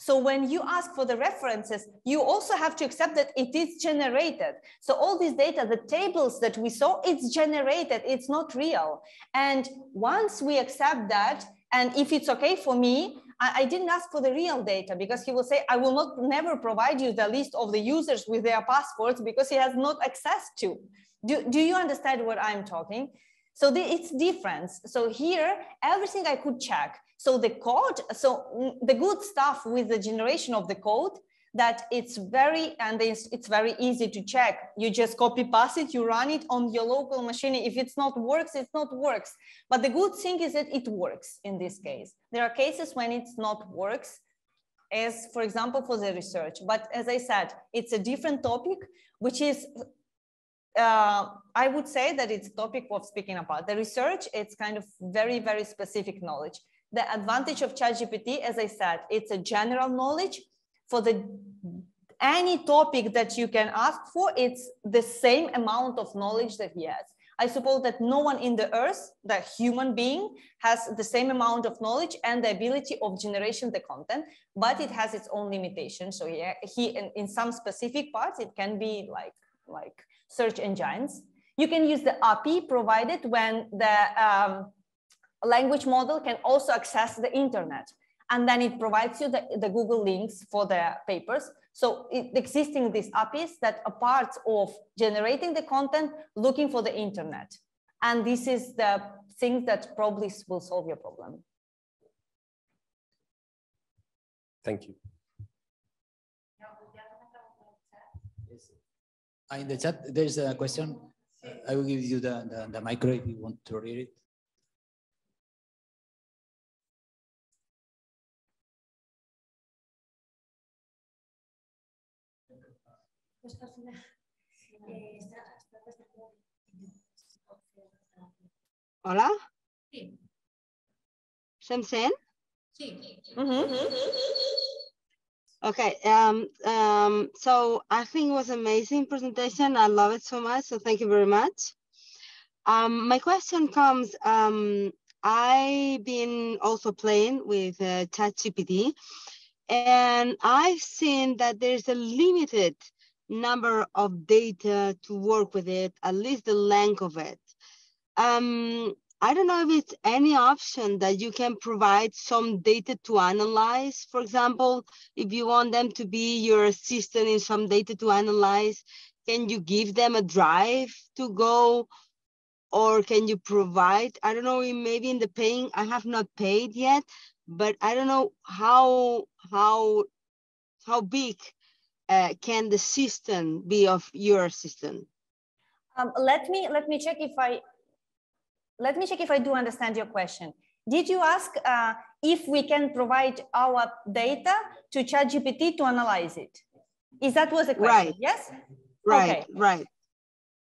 So when you ask for the references, you also have to accept that it is generated. So all this data, the tables that we saw, it's generated, it's not real. And once we accept that, and if it's okay for me, I, didn't ask for the real data because he will say, I will not never provide you the list of the users with their passports because he has not access to. Do, do you understand what I'm talking? So the, it's different. So here, everything I could check. So the code, so the good stuff with the generation of the code, that it's very, and it's, it's very easy to check. You just copy paste it, you run it on your local machine. If it's not works, it's not works. But the good thing is that it works in this case. There are cases when it's not works, as for example, for the research. But as I said, it's a different topic, which is uh, I would say that it's a topic of speaking about. The research, it's kind of very, very specific knowledge. The advantage of ChatGPT, as I said, it's a general knowledge for the any topic that you can ask for, it's the same amount of knowledge that he has. I suppose that no one in the earth, the human being, has the same amount of knowledge and the ability of generation the content, but it has its own limitations. So yeah, he in, in some specific parts, it can be like like search engines. You can use the API provided when the um, language model can also access the internet. And then it provides you the, the Google links for the papers. So it, existing these APIs that are part of generating the content, looking for the internet. And this is the thing that probably will solve your problem. thank you In the chat, there's a question. I will give you the, the, the micro if you want to read it. Hola, Sí, se'm sent? sí. Mhm. Okay, um, um, so I think it was amazing presentation. I love it so much, so thank you very much. Um, my question comes, um, I've been also playing with uh, ChatGPT, and I've seen that there's a limited number of data to work with it, at least the length of it. Um, I don't know if it's any option that you can provide some data to analyze. For example, if you want them to be your assistant in some data to analyze, can you give them a drive to go? Or can you provide, I don't know, maybe in the paying, I have not paid yet, but I don't know how, how, how big uh, can the system be of your system? Um, let me let me check if I let me check if I do understand your question. Did you ask uh, if we can provide our data to ChatGPT to analyze it? Is that was the question? Right. Yes. Right, Okay. right.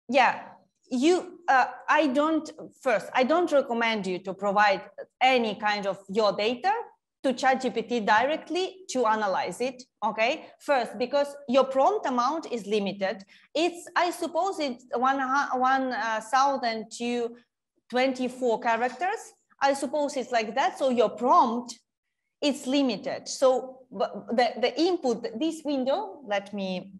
Yeah. You. Uh, I don't. First, I don't recommend you to provide any kind of your data to ChatGPT directly to analyze it. Okay, first because your prompt amount is limited. It's I suppose it's one one uh, thousand to twenty four characters. I suppose it's like that. So your prompt is limited. So the the input this window. Let me.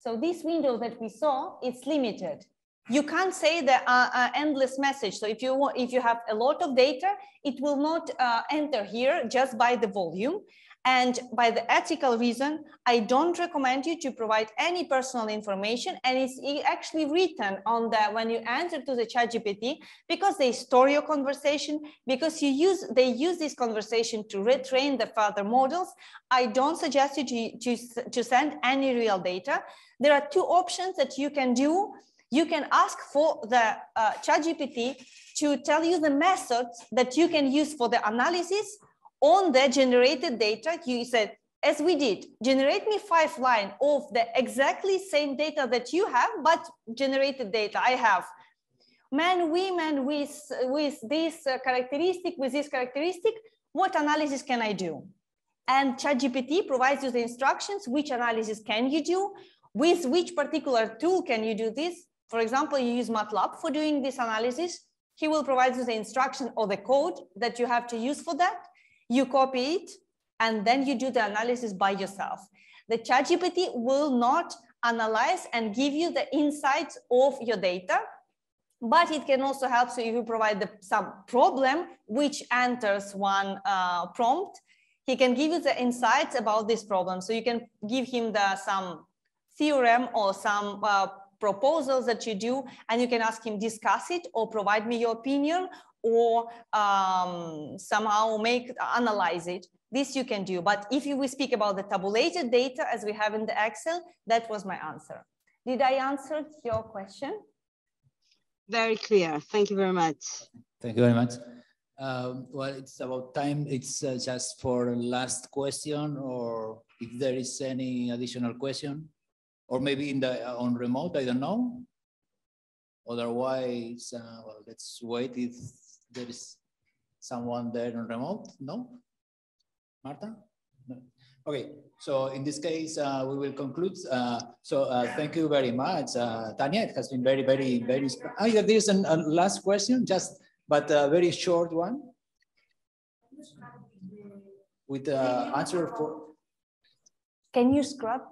So this window that we saw, it's limited you can't say there are uh, endless message. So if you if you have a lot of data, it will not uh, enter here just by the volume. And by the ethical reason, I don't recommend you to provide any personal information. And it's actually written on the when you enter to the chat GPT because they store your conversation, because you use they use this conversation to retrain the further models. I don't suggest you to, to, to send any real data. There are two options that you can do you can ask for the uh, ChatGPT to tell you the methods that you can use for the analysis on the generated data. You said, as we did, generate me five line of the exactly same data that you have, but generated data I have. Men, women with, with this uh, characteristic, with this characteristic, what analysis can I do? And ChatGPT provides you the instructions, which analysis can you do? With which particular tool can you do this? For example, you use MATLAB for doing this analysis. He will provide you the instruction or the code that you have to use for that. You copy it, and then you do the analysis by yourself. The ChatGPT will not analyze and give you the insights of your data, but it can also help So if you provide the, some problem which enters one uh, prompt. He can give you the insights about this problem. So you can give him the, some theorem or some uh, proposals that you do and you can ask him discuss it or provide me your opinion or um, somehow make analyze it. This you can do. But if you will speak about the tabulated data as we have in the excel that was my answer. Did i answer your question? Very clear. Thank you very much. Thank you very much. Um, well it's about time. It's uh, just for last question or if there is any additional question or maybe in the uh, on remote, I don't know. Otherwise, uh, well, let's wait if there is someone there on remote. No, Marta. No. Okay, so in this case, uh, we will conclude. Uh, so uh, thank you very much, uh, Tanya. It has been very, very, very. Oh, yeah, there's an, a last question, just but a very short one. With the answer for. Can you scrub?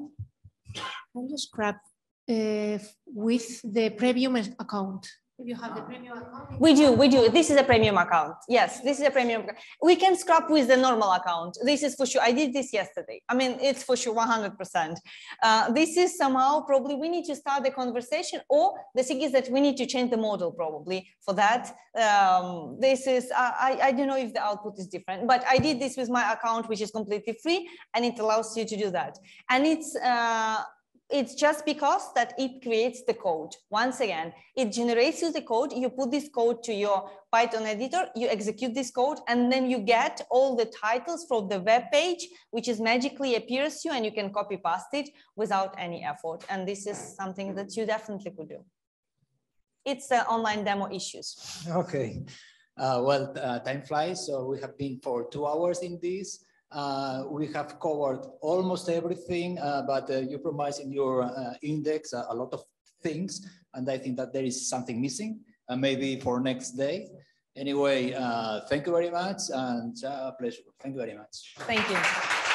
Can you scrap uh, with the premium account? If you have the premium account? We do, we do. This is a premium account. Yes, this is a premium. We can scrap with the normal account. This is for sure. I did this yesterday. I mean, it's for sure 100%. Uh, this is somehow probably we need to start the conversation or the thing is that we need to change the model probably for that. Um, this is, I, I don't know if the output is different, but I did this with my account, which is completely free and it allows you to do that. And it's, uh, it's just because that it creates the code. Once again, it generates you the code. You put this code to your Python editor, you execute this code, and then you get all the titles from the web page, which is magically appears to you, and you can copy paste it without any effort. And this is something that you definitely could do. It's uh, online demo issues. Okay. Uh, well, uh, time flies. So we have been for two hours in this. Uh, we have covered almost everything, uh, but uh, you promised in your uh, index a lot of things, and I think that there is something missing, uh, maybe for next day. Anyway, uh, thank you very much, and a pleasure. Thank you very much. Thank you.